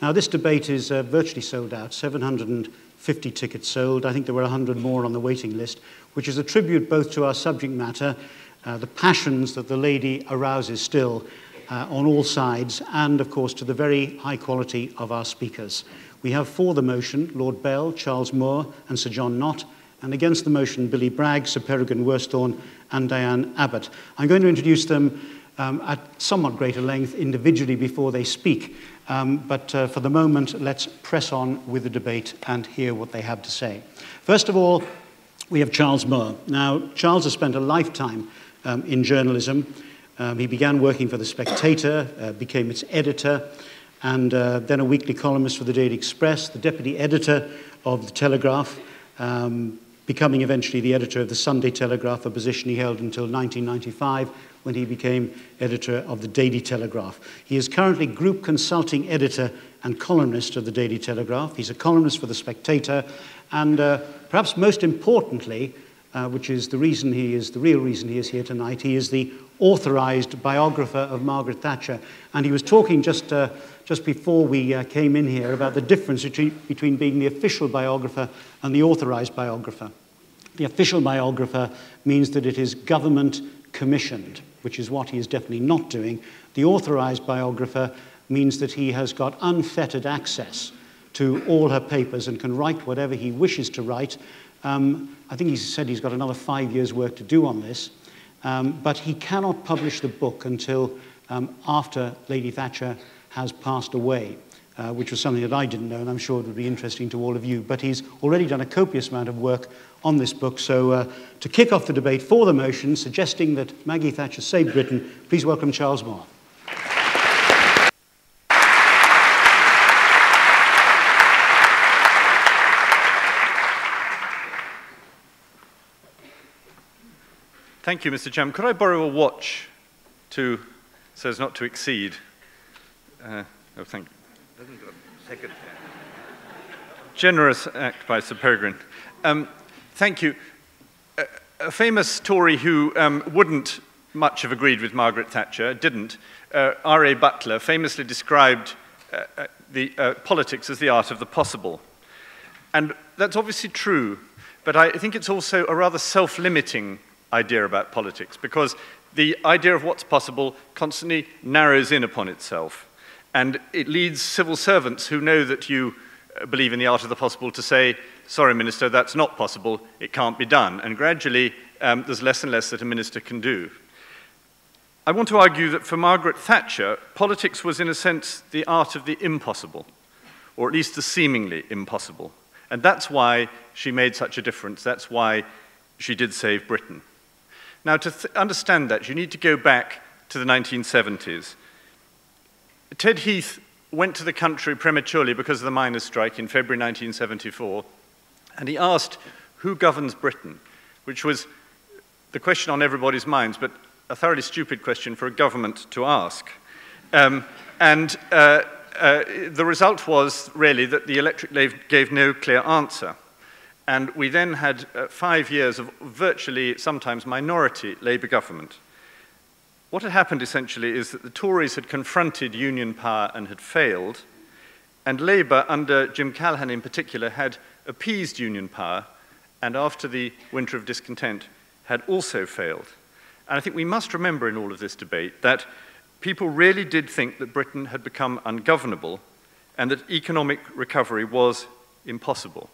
Now, this debate is uh, virtually sold out, 750 tickets sold. I think there were 100 more on the waiting list, which is a tribute both to our subject matter, uh, the passions that the lady arouses still uh, on all sides, and of course to the very high quality of our speakers. We have for the motion Lord Bell, Charles Moore, and Sir John Nott, and against the motion Billy Bragg, Sir Peregrine Worsthorne, and Diane Abbott. I'm going to introduce them um, at somewhat greater length individually before they speak. Um, but uh, for the moment, let's press on with the debate and hear what they have to say. First of all, we have Charles Moore. Now, Charles has spent a lifetime um, in journalism. Um, he began working for The Spectator, uh, became its editor, and uh, then a weekly columnist for the Daily Express, the deputy editor of The Telegraph, um, becoming eventually the editor of the Sunday Telegraph, a position he held until 1995 when he became editor of the Daily Telegraph. He is currently group consulting editor and columnist of the Daily Telegraph. He's a columnist for The Spectator, and uh, perhaps most importantly, uh, which is the reason he is the real reason he is here tonight, he is the authorized biographer of Margaret Thatcher. And he was talking just, uh, just before we uh, came in here about the difference between, between being the official biographer and the authorized biographer. The official biographer means that it is government commissioned, which is what he is definitely not doing. The authorized biographer means that he has got unfettered access to all her papers and can write whatever he wishes to write. Um, I think he said he's got another five years' work to do on this, um, but he cannot publish the book until um, after Lady Thatcher has passed away. Uh, which was something that I didn't know, and I'm sure it would be interesting to all of you. But he's already done a copious amount of work on this book. So, uh, to kick off the debate for the motion, suggesting that Maggie Thatcher saved Britain, please welcome Charles Moore. Thank you, Mr. Chairman. Could I borrow a watch to, so as not to exceed? Uh, oh, thank you. Generous act by Sir Peregrine. Um, Thank you. A, a famous Tory who um, wouldn't much have agreed with Margaret Thatcher, didn't, uh, R.A. Butler, famously described uh, uh, the, uh, politics as the art of the possible. And that's obviously true, but I think it's also a rather self-limiting idea about politics, because the idea of what's possible constantly narrows in upon itself. And it leads civil servants who know that you uh, believe in the art of the possible to say, sorry, Minister, that's not possible, it can't be done. And gradually, um, there's less and less that a minister can do. I want to argue that for Margaret Thatcher, politics was, in a sense, the art of the impossible, or at least the seemingly impossible. And that's why she made such a difference. That's why she did save Britain. Now, to understand that, you need to go back to the 1970s. Ted Heath went to the country prematurely because of the miners' strike in February 1974 and he asked, Who governs Britain? which was the question on everybody's minds, but a thoroughly stupid question for a government to ask. Um, and uh, uh, the result was really that the electorate gave no clear answer. And we then had uh, five years of virtually, sometimes minority, Labour government. What had happened essentially is that the Tories had confronted union power and had failed, and Labour, under Jim Callaghan in particular, had appeased union power and after the winter of discontent had also failed. And I think we must remember in all of this debate that people really did think that Britain had become ungovernable and that economic recovery was impossible.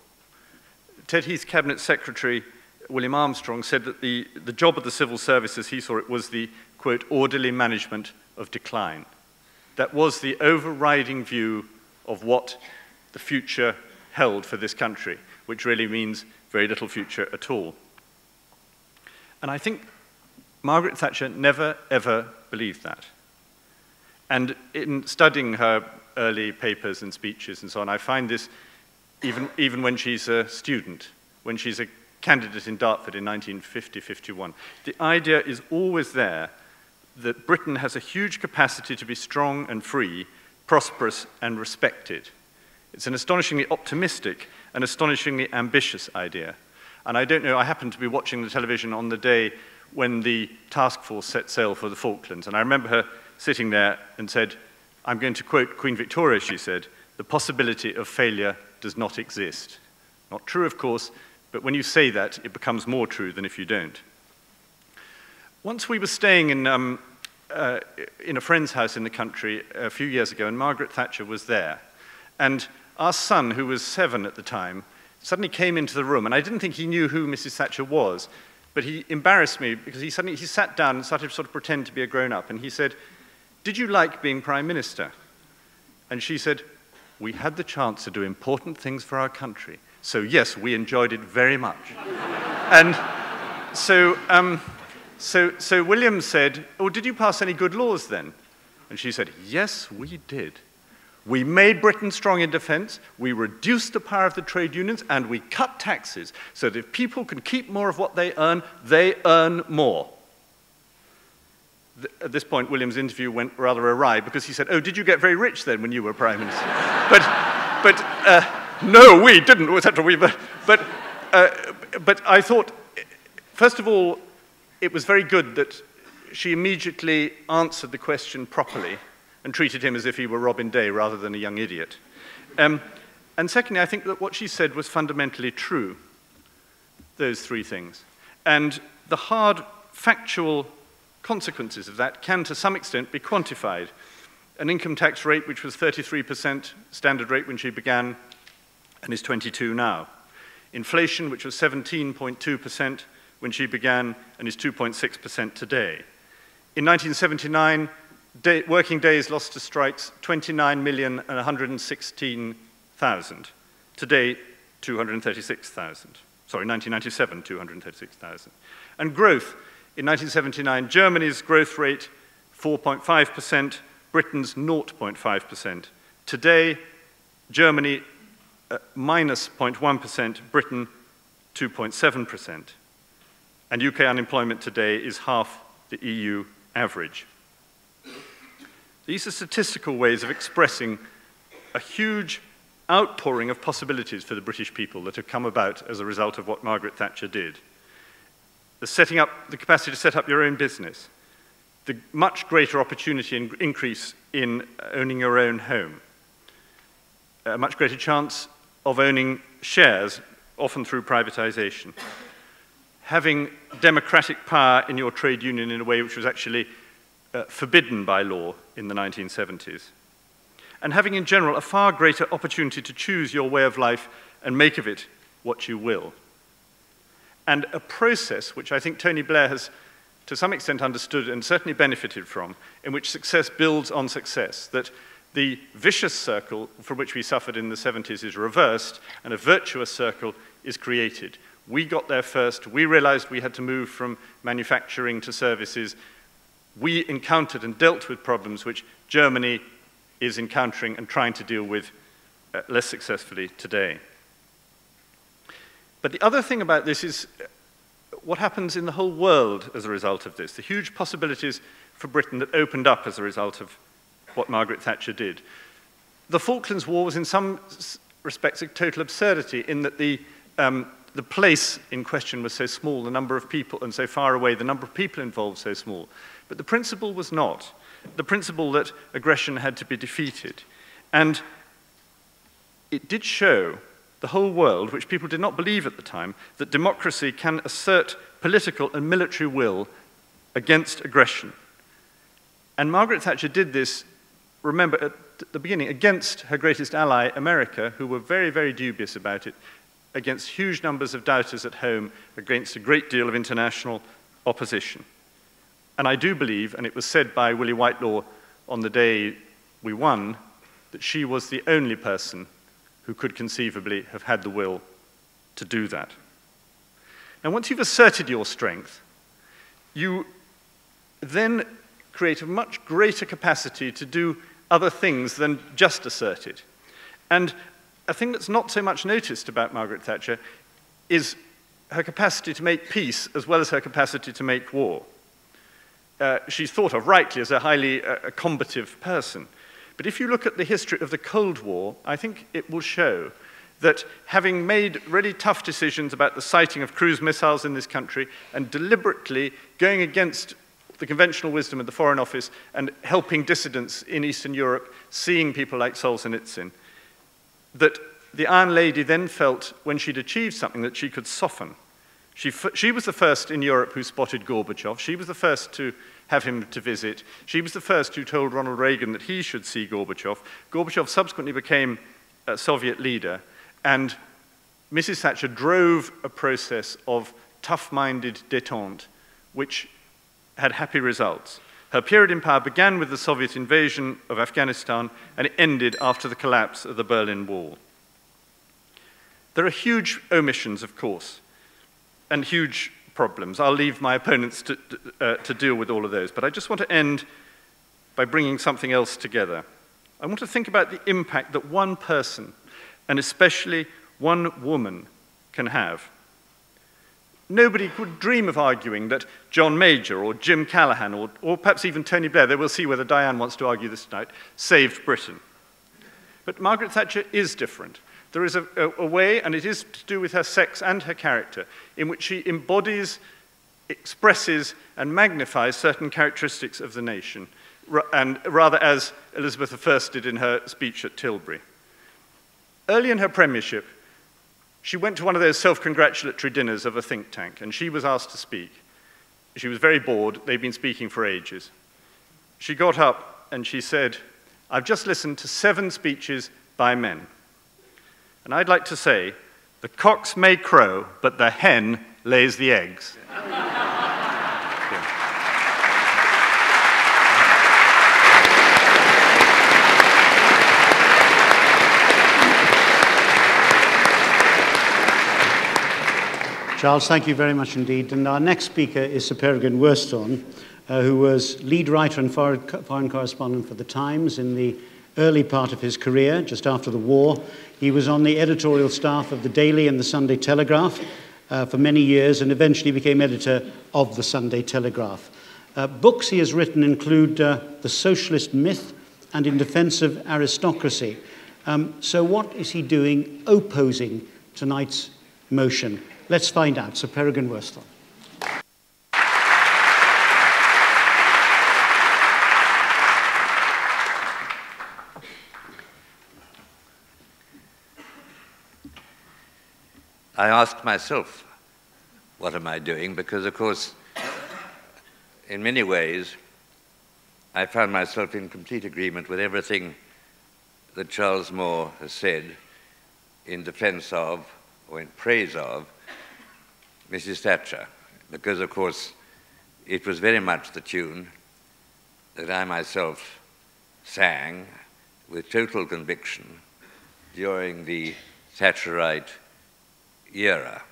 Ted Heath's cabinet secretary, William Armstrong, said that the, the job of the civil service, as he saw it, was the, quote, orderly management of decline. That was the overriding view of what the future held for this country, which really means very little future at all. And I think Margaret Thatcher never, ever believed that. And in studying her early papers and speeches and so on, I find this even, even when she's a student, when she's a candidate in Dartford in 1950-51. The idea is always there that Britain has a huge capacity to be strong and free, prosperous and respected. It's an astonishingly optimistic and astonishingly ambitious idea. And I don't know, I happened to be watching the television on the day when the task force set sail for the Falklands. And I remember her sitting there and said, I'm going to quote Queen Victoria, she said, the possibility of failure does not exist. Not true, of course, but when you say that, it becomes more true than if you don't. Once we were staying in, um, uh, in a friend's house in the country a few years ago, and Margaret Thatcher was there. And our son, who was seven at the time, suddenly came into the room, and I didn't think he knew who Mrs. Thatcher was, but he embarrassed me because he suddenly he sat down and started to sort of pretend to be a grown-up, and he said, did you like being Prime Minister? And she said, we had the chance to do important things for our country. So yes, we enjoyed it very much. and so, um, so, so William said, oh, did you pass any good laws then? And she said, yes, we did. We made Britain strong in defense, we reduced the power of the trade unions, and we cut taxes so that if people can keep more of what they earn, they earn more. At this point, William's interview went rather awry because he said, Oh, did you get very rich then when you were Prime Minister? but but uh, no, we didn't, We, but, but, uh, but I thought, first of all, it was very good that she immediately answered the question properly and treated him as if he were Robin Day rather than a young idiot. Um, and secondly, I think that what she said was fundamentally true, those three things. And the hard factual consequences of that can to some extent be quantified. An income tax rate which was 33% standard rate when she began and is 22 now. Inflation which was 17.2% when she began and is 2.6% today. In 1979, day, working days lost to strikes 29 million and 116,000. Today, 236,000. Sorry, 1997, 236,000. And growth, in 1979, Germany's growth rate 4.5%, Britain's 0.5%. Today, Germany uh, minus 0.1, Britain 2.7%. And UK unemployment today is half the EU average. These are statistical ways of expressing a huge outpouring of possibilities for the British people that have come about as a result of what Margaret Thatcher did. The setting up, the capacity to set up your own business, the much greater opportunity and increase in owning your own home, a much greater chance of owning shares, often through privatization, having democratic power in your trade union in a way which was actually uh, forbidden by law in the 1970s, and having in general a far greater opportunity to choose your way of life and make of it what you will. And a process which I think Tony Blair has to some extent understood and certainly benefited from, in which success builds on success, that the vicious circle from which we suffered in the 70s is reversed, and a virtuous circle is created. We got there first. We realized we had to move from manufacturing to services. We encountered and dealt with problems which Germany is encountering and trying to deal with uh, less successfully today. But the other thing about this is uh, what happens in the whole world as a result of this, the huge possibilities for Britain that opened up as a result of what Margaret Thatcher did. The Falklands War was in some respects a total absurdity in that the, um, the place in question was so small, the number of people, and so far away, the number of people involved so small. But the principle was not. The principle that aggression had to be defeated. And it did show the whole world, which people did not believe at the time, that democracy can assert political and military will against aggression. And Margaret Thatcher did this remember, at the beginning, against her greatest ally, America, who were very, very dubious about it, against huge numbers of doubters at home, against a great deal of international opposition. And I do believe, and it was said by Willie Whitelaw on the day we won, that she was the only person who could conceivably have had the will to do that. Now, once you've asserted your strength, you then create a much greater capacity to do other things than just assert it. And a thing that's not so much noticed about Margaret Thatcher is her capacity to make peace as well as her capacity to make war. uh, she's thought of rightly as a highly uh, combative person. But if you look at the history of the Cold War, I think it will show that having made really tough decisions about the sighting of cruise missiles in this country and deliberately going against the conventional wisdom of the Foreign Office and helping dissidents in Eastern Europe, seeing people like Solzhenitsyn, that the Iron Lady then felt when she'd achieved something that she could soften. She, she was the first in Europe who spotted Gorbachev. She was the first to have him to visit. She was the first who told Ronald Reagan that he should see Gorbachev. Gorbachev subsequently became a Soviet leader, and Mrs. Thatcher drove a process of tough minded detente, which had happy results. Her period in power began with the Soviet invasion of Afghanistan and it ended after the collapse of the Berlin Wall. There are huge omissions, of course, and huge problems. I'll leave my opponents to, uh, to deal with all of those, but I just want to end by bringing something else together. I want to think about the impact that one person, and especially one woman, can have. Nobody could dream of arguing that John Major or Jim Callaghan or, or perhaps even Tony Blair, though we'll see whether Diane wants to argue this tonight, saved Britain. But Margaret Thatcher is different. There is a, a, way, and it is to do with her sex and her character, in which she embodies, expresses, and magnifies certain characteristics of the nation, and rather as Elizabeth I did in her speech at Tilbury. Early in her premiership, she went to one of those self congratulatory dinners of a think tank, and she was asked to speak. She was very bored. They'd been speaking for ages. She got up and she said, I've just listened to seven speeches by men. And I'd like to say, the cocks may crow, but the hen lays the eggs. Charles, thank you very much indeed. And our next speaker is Sir Peregrine Worsthorne, uh, who was lead writer and foreign, foreign correspondent for The Times in the early part of his career, just after the war. He was on the editorial staff of the Daily and the Sunday Telegraph uh, for many years and eventually became editor of the Sunday Telegraph. Uh, books he has written include uh, The Socialist Myth and In Defense of Aristocracy. Um, so, what is he doing opposing tonight's motion? Let's find out. So, Peregrine Worsthorne. I asked myself, what am I doing? Because, of course, in many ways, I found myself in complete agreement with everything that Charles Moore has said in defense of, or in praise of, Mrs. Thatcher, because, of course, it was very much the tune that I myself sang with total conviction during the Thatcherite era.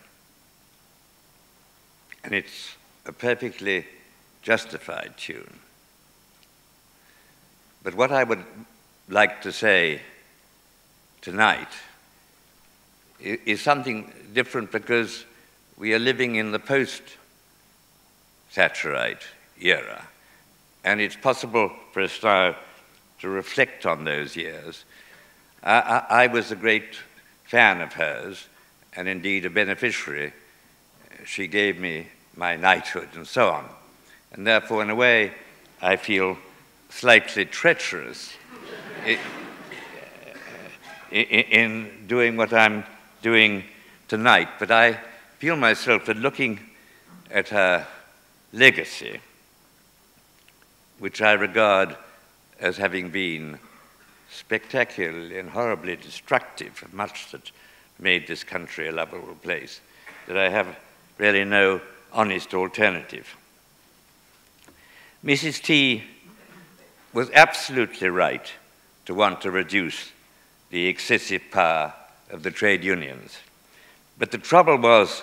And it's a perfectly justified tune. But what I would like to say tonight is something different because we are living in the post Thatcherite era, and it's possible for us now to reflect on those years. I, I, I was a great fan of hers, and indeed a beneficiary. She gave me my knighthood and so on. And therefore, in a way, I feel slightly treacherous in doing what I'm doing tonight. But I feel myself that looking at her legacy, which I regard as having been spectacularly and horribly destructive much that made this country a lovable place, that I have really no honest alternative. Mrs. T was absolutely right to want to reduce the excessive power of the trade unions. But the trouble was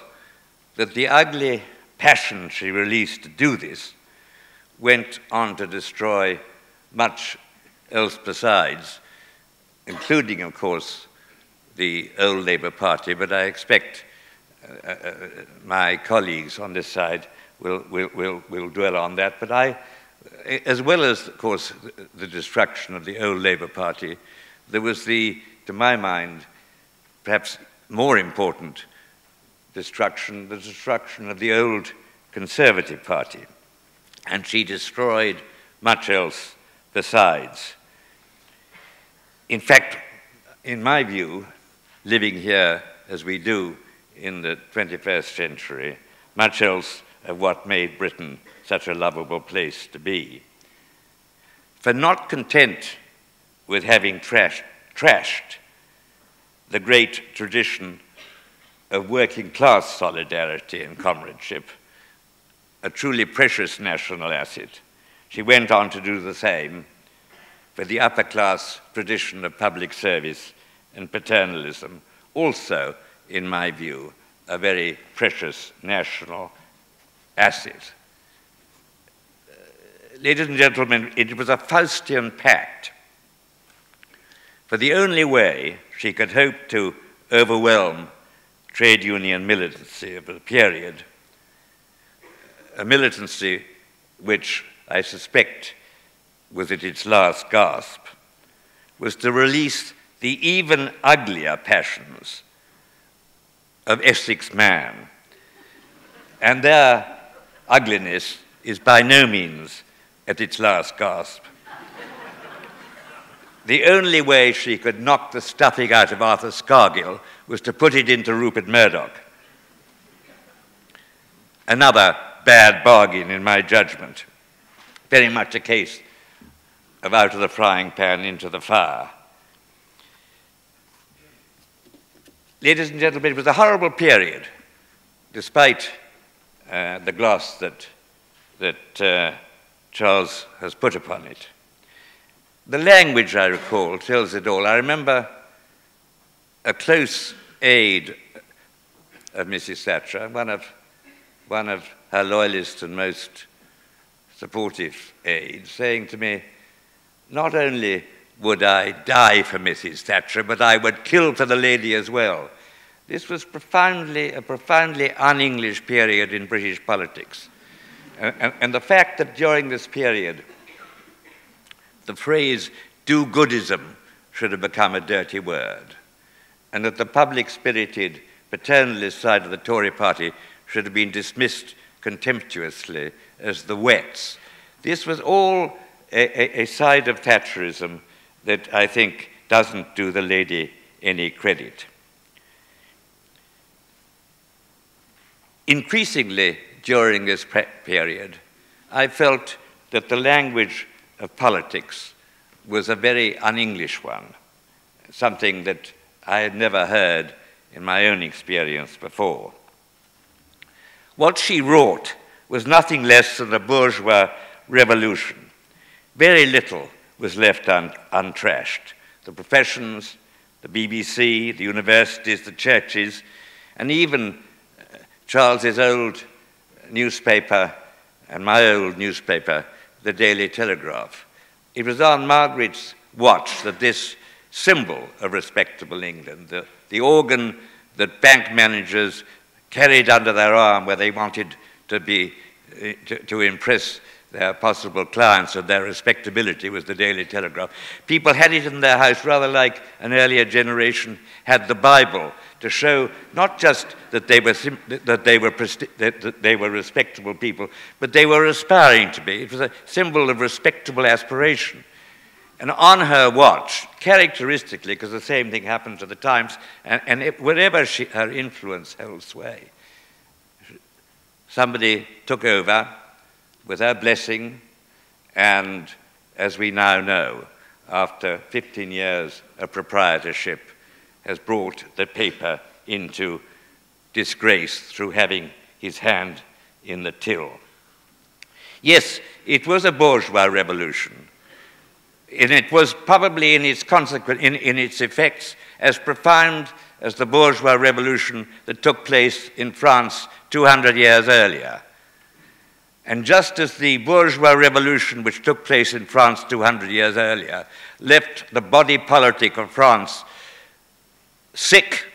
that the ugly passion she released to do this went on to destroy much else besides, including, of course, the old Labour Party, but I expect uh, uh, my colleagues on this side will, will, will, will dwell on that. But I, as well as, of course, the destruction of the old Labour Party, there was the, to my mind, perhaps more important destruction, the destruction of the old Conservative Party. And she destroyed much else besides. In fact, in my view, living here as we do in the 21st century, much else of what made Britain such a lovable place to be. For not content with having trashed, trashed the great tradition of working class solidarity and comradeship, a truly precious national asset, she went on to do the same for the upper class tradition of public service and paternalism, also, in my view, a very precious national asset. Uh, ladies and gentlemen, it was a Faustian pact. For the only way she could hope to overwhelm trade union militancy of the period, a militancy which I suspect was at its last gasp, was to release the even uglier passions of Essex man. And their ugliness is by no means at its last gasp. the only way she could knock the stuffing out of Arthur Scargill was to put it into Rupert Murdoch. Another bad bargain, in my judgment. Very much a case of out of the frying pan into the fire. Ladies and gentlemen, it was a horrible period, despite uh, the gloss that, that uh, Charles has put upon it. The language, I recall, tells it all. I remember a close aide of Mrs. Thatcher, one of, one of her loyalist and most supportive aides, saying to me, not only would I die for Mrs. Thatcher, but I would kill for the lady as well. This was profoundly, a profoundly un English period in British politics. And, and, and, the fact that during this period, the phrase do goodism should have become a dirty word, and that the public spirited paternalist side of the Tory party should have been dismissed contemptuously as the wets. This was all a, a, a side of Thatcherism that I think doesn't do the lady any credit. Increasingly during this period, I felt that the language of politics was a very un English one, something that I had never heard in my own experience before. What she wrought was nothing less than a bourgeois revolution. Very little was left un untrashed. The professions, the BBC, the universities, the churches, and even uh, Charles's old newspaper and my old newspaper, the Daily Telegraph. It was on Margaret's watch that this symbol of respectable England, the, the organ that bank managers carried under their arm where they wanted to be uh, to, to impress their possible clients and their respectability was the Daily Telegraph. People had it in their house rather like an earlier generation had the Bible to show not just that they were, that they were, that they were respectable people, but they were aspiring to be. It was a symbol of respectable aspiration. And on her watch, characteristically, because the same thing happened to the Times, and, and it, wherever she, her influence held sway, somebody took over with her blessing, and as we now know, after 15 years of proprietorship, has brought the paper into disgrace through having his hand in the till. Yes, it was a bourgeois revolution, and it was probably in its, consequence, in, in its effects as profound as the bourgeois revolution that took place in France 200 years earlier. And just as the bourgeois revolution, which took place in France 200 years earlier, left the body politic of France sick,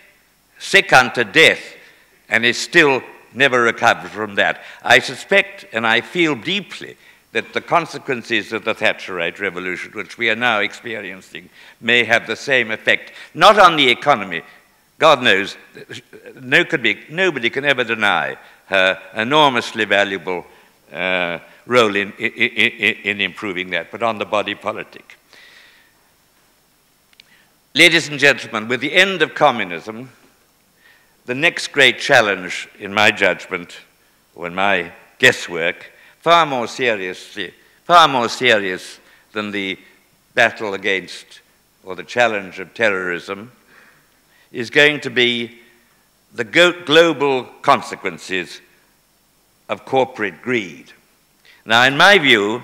sick unto death, and is still never recovered from that, I suspect and I feel deeply that the consequences of the Thatcherite revolution, which we are now experiencing, may have the same effect, not on the economy. God knows, no be, nobody can ever deny her enormously valuable uh, role in, in, in, improving that, but on the body politic. Ladies and gentlemen, with the end of communism, the next great challenge, in my judgment, or in my guesswork, far more seriously, far more serious than the battle against or the challenge of terrorism, is going to be the global consequences of corporate greed. Now, in my view,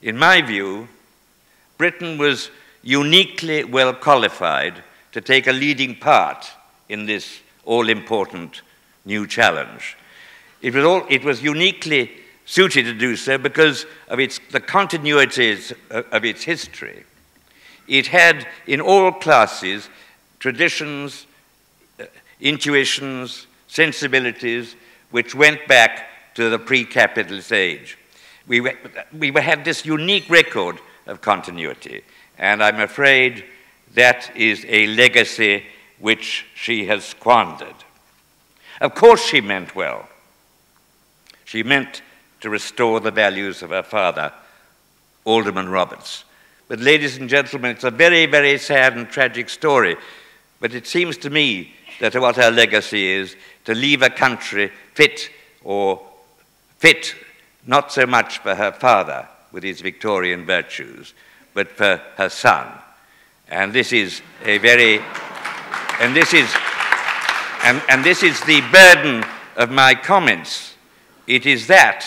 in my view, Britain was uniquely well qualified to take a leading part in this all important new challenge. It was, all, it was uniquely suited to do so because of its, the continuities of its history. It had, in all classes, traditions, uh, intuitions, sensibilities, which went back to the pre capitalist age. We, we had this unique record of continuity, and I'm afraid that is a legacy which she has squandered. Of course, she meant well. She meant to restore the values of her father, Alderman Roberts. But, ladies and gentlemen, it's a very, very sad and tragic story. But it seems to me that what her legacy is to leave a country fit or fit not so much for her father with his Victorian virtues, but for her son. And this is a very, and this is, and, and this is the burden of my comments. It is that,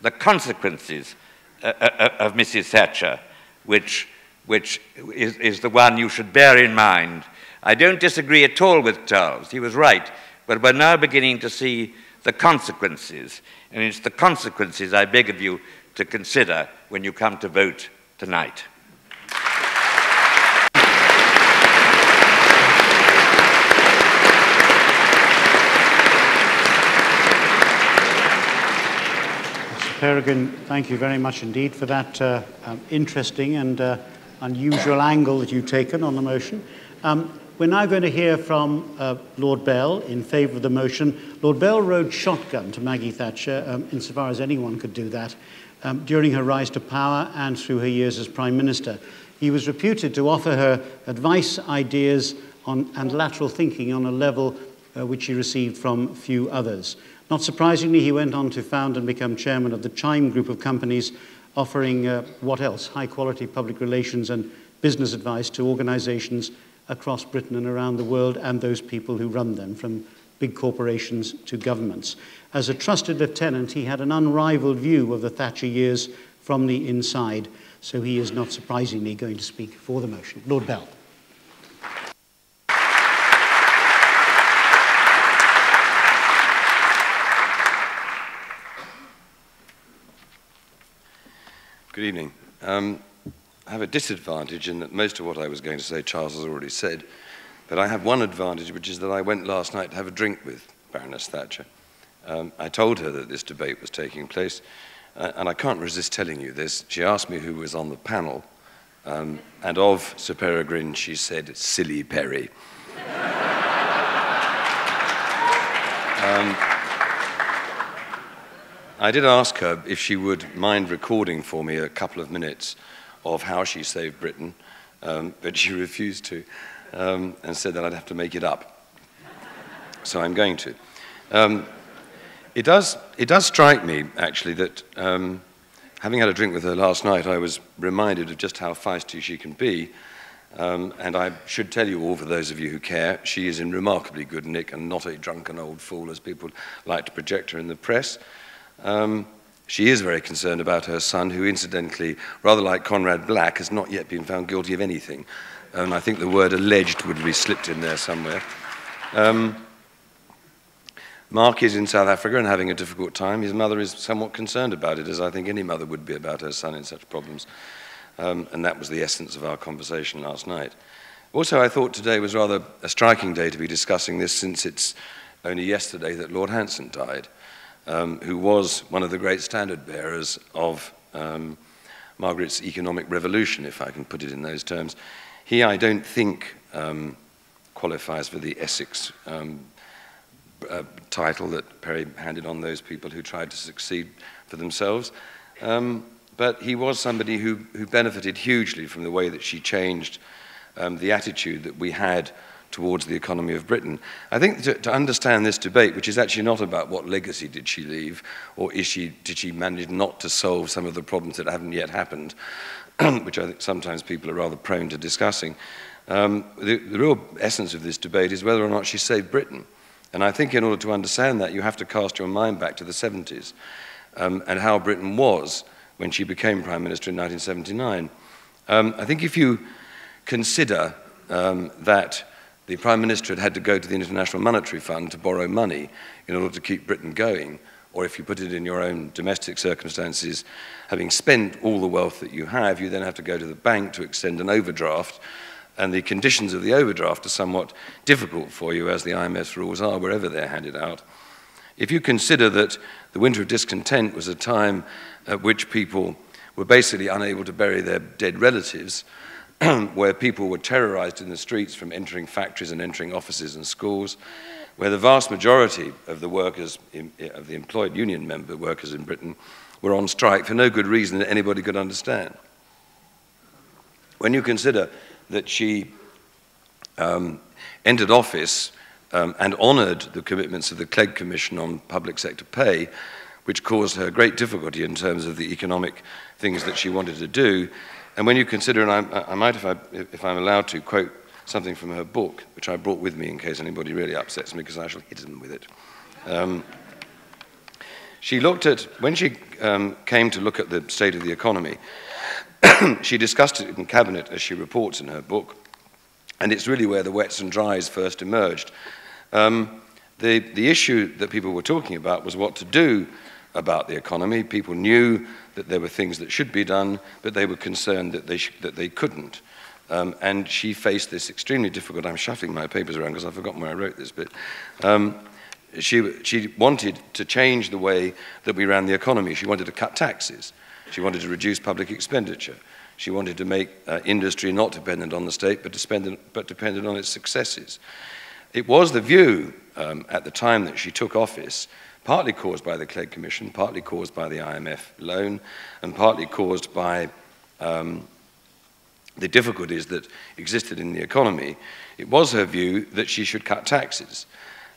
the consequences uh, uh, uh of Mrs. Thatcher, which, which is, is the one you should bear in mind. I don't disagree at all with Charles. He was right. But we're now beginning to see the consequences. And it's the consequences I beg of you to consider when you come to vote tonight. Mr. Peregrine, thank you very much indeed for that uh, um, interesting and uh, unusual angle that you've taken on the motion. Um, we're now going to hear from uh, Lord Bell in favour of the motion. Lord Bell rode shotgun to Maggie Thatcher, um, insofar as anyone could do that, um, during her rise to power and through her years as Prime Minister. He was reputed to offer her advice, ideas, on, and lateral thinking on a level uh, which he received from few others. Not surprisingly, he went on to found and become chairman of the Chime Group of companies, offering uh, what else? High quality public relations and business advice to organizations across Britain and around the world and those people who run them, from big corporations to governments. As a trusted lieutenant, he had an unrivaled view of the Thatcher years from the inside, so he is not surprisingly going to speak for the motion. Lord Bell. Good evening. Um, I have a disadvantage in that most of what I was going to say Charles has already said, but I have one advantage, which is that I went last night to have a drink with Baroness Thatcher. Um, I told her that this debate was taking place, uh, and I can't resist telling you this. She asked me who was on the panel, um, and of Sir Peregrine, she said, Silly Perry. um, I did ask her if she would mind recording for me a couple of minutes of how she saved Britain, um, but she refused to um, and said that I'd have to make it up. So I'm going to. Um, it, does, it does strike me, actually, that um, having had a drink with her last night, I was reminded of just how feisty she can be. Um, and I should tell you all, for those of you who care, she is in remarkably good nick and not a drunken old fool, as people like to project her in the press. Um, she is very concerned about her son, who, incidentally, rather like Conrad Black, has not yet been found guilty of anything. And I think the word alleged would be slipped in there somewhere. Um, Mark is in South Africa and having a difficult time. His mother is somewhat concerned about it, as I think any mother would be about her son in such problems. Um, and that was the essence of our conversation last night. Also, I thought today was rather a striking day to be discussing this, since it's only yesterday that Lord Hanson died um, who was one of the great standard bearers of um, Margaret's economic revolution, if I can put it in those terms. He, I don't think, um, qualifies for the Essex um, uh, title that Perry handed on those people who tried to succeed for themselves. Um, but he was somebody who, who benefited hugely from the way that she changed um, the attitude that we had towards the economy of Britain. I think to, to, understand this debate, which is actually not about what legacy did she leave, or is she, did she manage not to solve some of the problems that haven't yet happened, which I think sometimes people are rather prone to discussing. Um, the, the real essence of this debate is whether or not she saved Britain. And I think in order to understand that, you have to cast your mind back to the 70s um, and how Britain was when she became Prime Minister in 1979. Um, I think if you consider um, that the Prime Minister had had to go to the International Monetary Fund to borrow money in order to keep Britain going, or if you put it in your own domestic circumstances, having spent all the wealth that you have, you then have to go to the bank to extend an overdraft, and the conditions of the overdraft are somewhat difficult for you, as the IMF's rules are, wherever they're handed out. If you consider that the winter of discontent was a time at which people were basically unable to bury their dead relatives, where people were terrorized in the streets from entering factories and entering offices and schools, where the vast majority of the workers, of the employed union member workers in Britain, were on strike for no good reason that anybody could understand. When you consider that she um, entered office um, and honored the commitments of the Clegg Commission on public sector pay, which caused her great difficulty in terms of the economic things that she wanted to do, and when you consider, and I, I might, if, I, if I'm allowed to, quote something from her book, which I brought with me in case anybody really upsets me, because I shall hit them with it. Um, she looked at, when she um, came to look at the state of the economy, she discussed it in cabinet, as she reports in her book, and it's really where the wets and dries first emerged. Um, the, the issue that people were talking about was what to do about the economy. People knew that there were things that should be done, but they were concerned that they, that they couldn't. Um, and she faced this extremely difficult, I'm shuffling my papers around because I've forgotten where I wrote this bit. Um, she, she wanted to change the way that we ran the economy. She wanted to cut taxes. She wanted to reduce public expenditure. She wanted to make uh, industry not dependent on the state, but, dependent, but dependent on its successes. It was the view um, at the time that she took office partly caused by the Clegg Commission, partly caused by the IMF loan, and partly caused by um, the difficulties that existed in the economy, it was her view that she should cut taxes.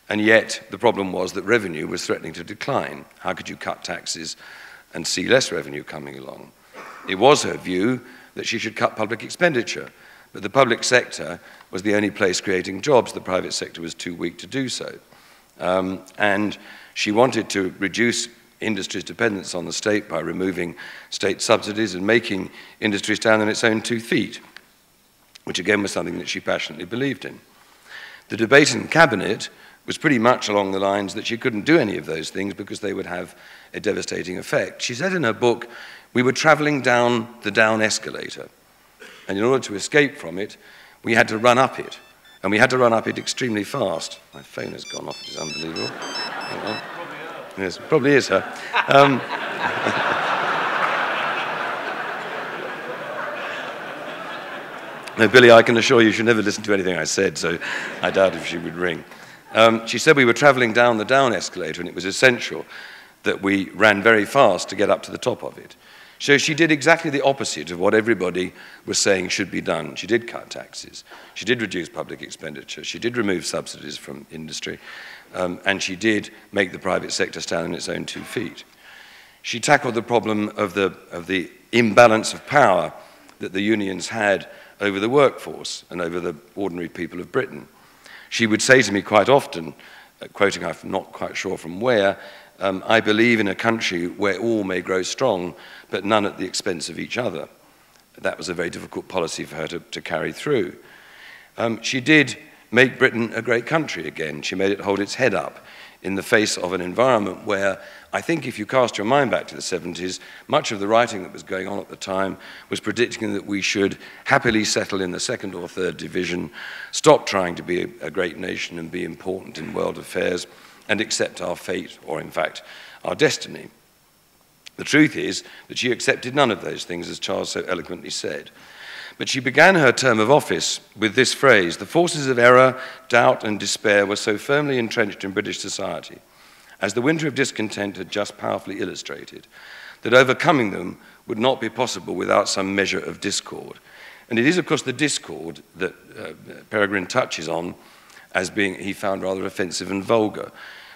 And yet, the problem was that revenue was threatening to decline. How could you cut taxes and see less revenue coming along? It was her view that she should cut public expenditure, but the public sector was the only place creating jobs. The private sector was too weak to do so. Um, and she wanted to reduce industry's dependence on the state by removing state subsidies and making industry stand on its own two feet, which again was something that she passionately believed in. The debate in cabinet was pretty much along the lines that she couldn't do any of those things because they would have a devastating effect. She said in her book, we were traveling down the down escalator, and in order to escape from it, we had to run up it. And we had to run up it extremely fast. My phone has gone off, it is unbelievable. Probably yes, probably is her. Um, no, Billy, I can assure you she never listened to anything I said, so I doubt if she would ring. Um, she said we were traveling down the down escalator and it was essential that we ran very fast to get up to the top of it. So she did exactly the opposite of what everybody was saying should be done. She did cut taxes. She did reduce public expenditure. She did remove subsidies from industry. Um, and she did make the private sector stand on its own two feet. She tackled the problem of the, of the imbalance of power that the unions had over the workforce and over the ordinary people of Britain. She would say to me quite often, uh, quoting I'm not quite sure from where, um, I believe in a country where all may grow strong, but none at the expense of each other. That was a very difficult policy for her to, to carry through. Um, she did make Britain a great country again. She made it hold its head up in the face of an environment where I think if you cast your mind back to the 70s, much of the writing that was going on at the time was predicting that we should happily settle in the second or third division, stop trying to be a, a great nation and be important in world affairs, and accept our fate, or in fact, our destiny. The truth is that she accepted none of those things, as Charles so eloquently said. But she began her term of office with this phrase The forces of error, doubt, and despair were so firmly entrenched in British society, as the winter of discontent had just powerfully illustrated, that overcoming them would not be possible without some measure of discord. And it is, of course, the discord that uh, Peregrine touches on as being, he found rather offensive and vulgar.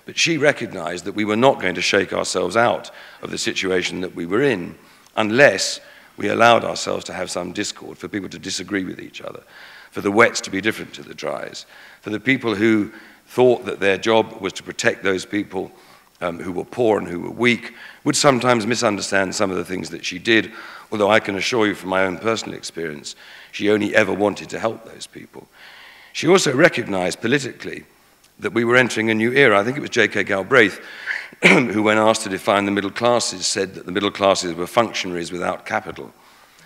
But she recognized that we were not going to shake ourselves out of the situation that we were in unless we allowed ourselves to have some discord, for people to disagree with each other, for the wets to be different to the dries, for the people who thought that their job was to protect those people um, who were poor and who were weak, would sometimes misunderstand some of the things that she did, although I can assure you from my own personal experience, she only ever wanted to help those people. She also recognized politically that we were entering a new era. I think it was J.K. Galbraith who, when asked to define the middle classes, said that the middle classes were functionaries without capital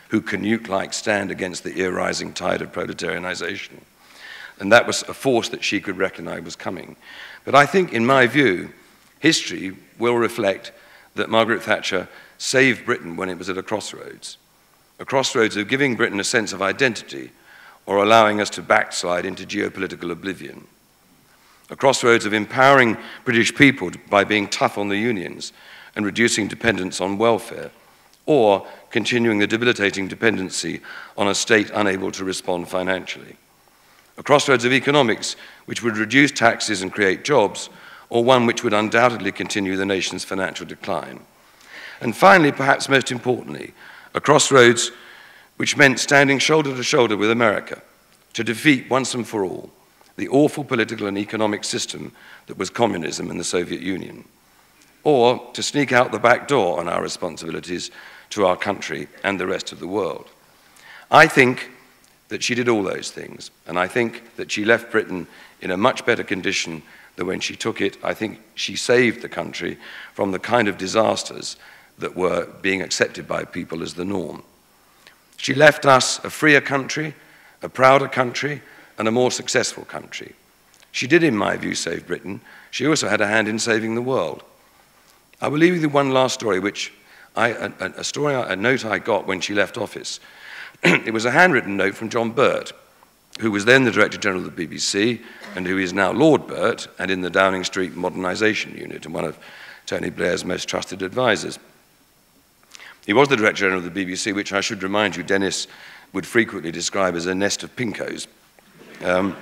who canute-like stand against the ear-rising tide of proletarianization. And that was a force that she could recognize was coming. But I think, in my view, history will reflect that Margaret Thatcher saved Britain when it was at a crossroads. A crossroads of giving Britain a sense of identity or allowing us to backslide into geopolitical oblivion. A crossroads of empowering British people by being tough on the unions and reducing dependence on welfare, or continuing the debilitating dependency on a state unable to respond financially. A crossroads of economics which would reduce taxes and create jobs, or one which would undoubtedly continue the nation's financial decline. And finally, perhaps most importantly, a crossroads which meant standing shoulder to shoulder with America to defeat once and for all the awful political and economic system that was communism in the Soviet Union, or to sneak out the back door on our responsibilities to our country and the rest of the world. I think that she did all those things, and I think that she left Britain in a much better condition than when she took it. I think she saved the country from the kind of disasters that were being accepted by people as the norm. She left us a freer country, a prouder country, and a more successful country. She did, in my view, save Britain. She also had a hand in saving the world. I will leave you with one last story, which I, a, a story, a note I got when she left office. it was a handwritten note from John Birt, who was then the Director General of the BBC and who is now Lord Birt and in the Downing Street Modernisation Unit and one of Tony Blair's most trusted advisors. He was the Director General of the BBC, which I should remind you, Dennis would frequently describe as a nest of pinkos. Um,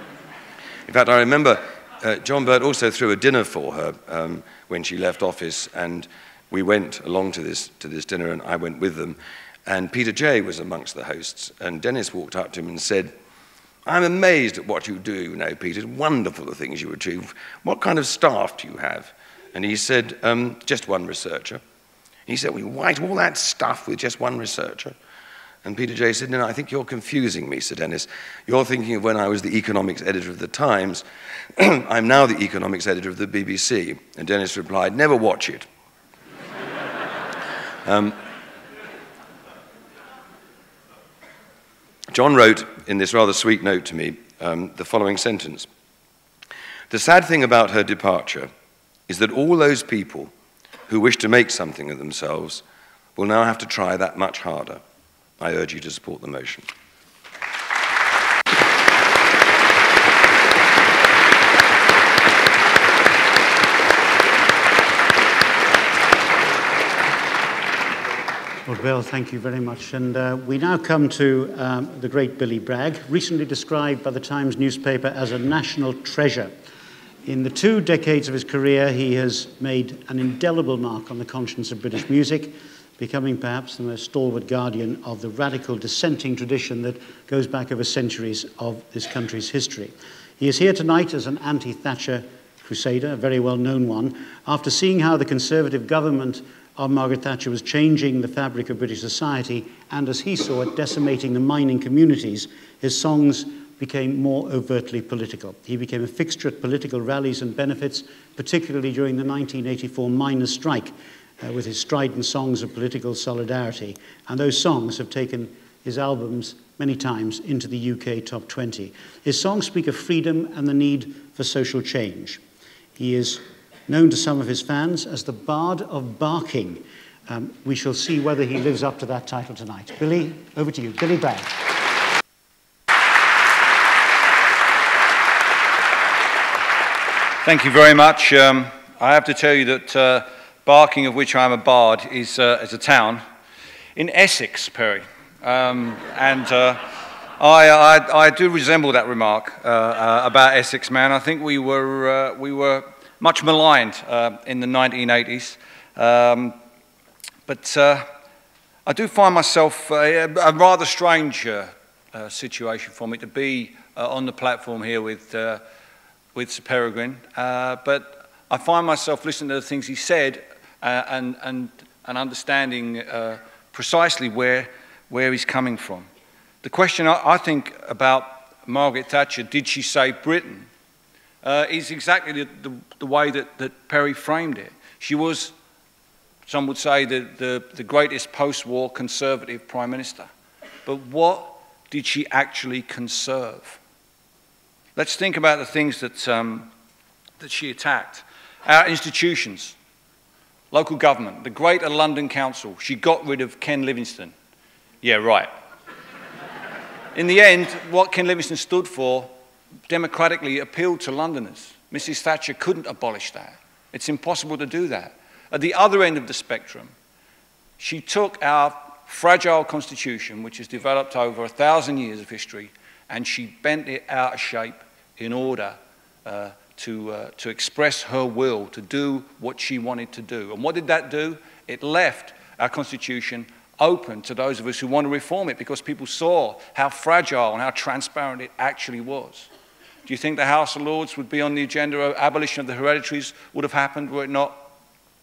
in fact, I remember uh, John Birt also threw a dinner for her um, when she left office, and we went along to this, to this dinner, and I went with them. And Peter Jay was amongst the hosts, and Dennis walked up to him and said, I'm amazed at what you do, you know, Peter. Wonderful the things you achieve. What kind of staff do you have? And he said, um, just one researcher. He said, we write all that stuff with just one researcher. And Peter Jay said, No, no I think you're confusing me, Sir Dennis. You're thinking of when I was the economics editor of the Times. I'm now the economics editor of the BBC. And Dennis replied, Never watch it. um, John wrote in this rather sweet note to me um, the following sentence The sad thing about her departure is that all those people who wish to make something of themselves will now have to try that much harder. I urge you to support the motion. Well, Bill, thank you very much. And uh, we now come to um, the great Billy Bragg, recently described by the Times newspaper as a national treasure. In the two decades of his career, he has made an indelible mark on the conscience of British music becoming perhaps the most stalwart guardian of the radical dissenting tradition that goes back over centuries of this country's history. He is here tonight as an anti Thatcher crusader, a very well known one, after seeing how the Conservative government of Margaret Thatcher was changing the fabric of British society, and as he saw it, decimating the mining communities, his songs became more overtly political. He became a fixture at political rallies and benefits, particularly during the 1984 miners' strike, uh, with his strident songs of political solidarity. And those songs have taken his albums many times into the UK top 20. His songs speak of freedom and the need for social change. He is known to some of his fans as the Bard of Barking. Um, we shall see whether he lives up to that title tonight. Billy, over to you. Billy Bragg. Thank you very much. Um, I have to tell you that uh, Barking, of which I'm a bard, is, uh, is a town in Essex, Perry. Um, and uh, I, I, I, do resemble that remark uh, uh, about Essex Man. I think we were, uh, we were much maligned uh, in the 1980s. Um, but I do find myself a, a rather strange situation for me to be on the platform here with, with Sir Peregrine. but I find myself listening to the things he said and, and, and understanding precisely where, where he's coming from. The question I, I think about Margaret Thatcher, did she save Britain, uh, is exactly the, the, the, way that, that Perry framed it. She was, some would say, the, the, the greatest post-war conservative prime minister. But what did she actually conserve? Let's think about the things that, um, that she attacked. Our institutions, local government, the Greater London Council, she got rid of Ken Livingstone. Yeah, right. In the end, what Ken Livingstone stood for democratically appealed to Londoners. Mrs. Thatcher couldn't abolish that. It's impossible to do that. At the other end of the spectrum, she took our fragile constitution, which has developed over a thousand years of history, and she bent it out of shape in order uh, to, uh, to express her will, to do what she wanted to do. And what did that do? It left our constitution open to those of us who want to reform it because people saw how fragile and how transparent it actually was. Do you think the House of Lords would be on the agenda abolition of the hereditaries would have happened were it not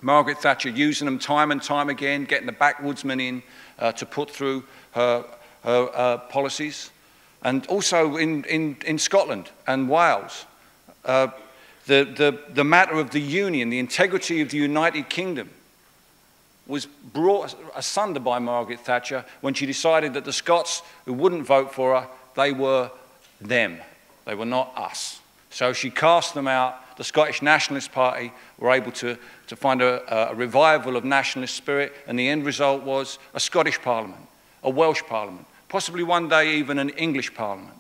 Margaret Thatcher using them time and time again, getting the backwoodsmen in uh, to put through her, her uh, policies? And also in, in, in Scotland and Wales, uh, the, the, the matter of the union, the integrity of the United Kingdom, was brought asunder by Margaret Thatcher when she decided that the Scots who wouldn't vote for her, they were them. They were not us. So she cast them out. The Scottish Nationalist Party were able to, to find a, a revival of nationalist spirit, and the end result was a Scottish Parliament, a Welsh Parliament, possibly one day even an English Parliament.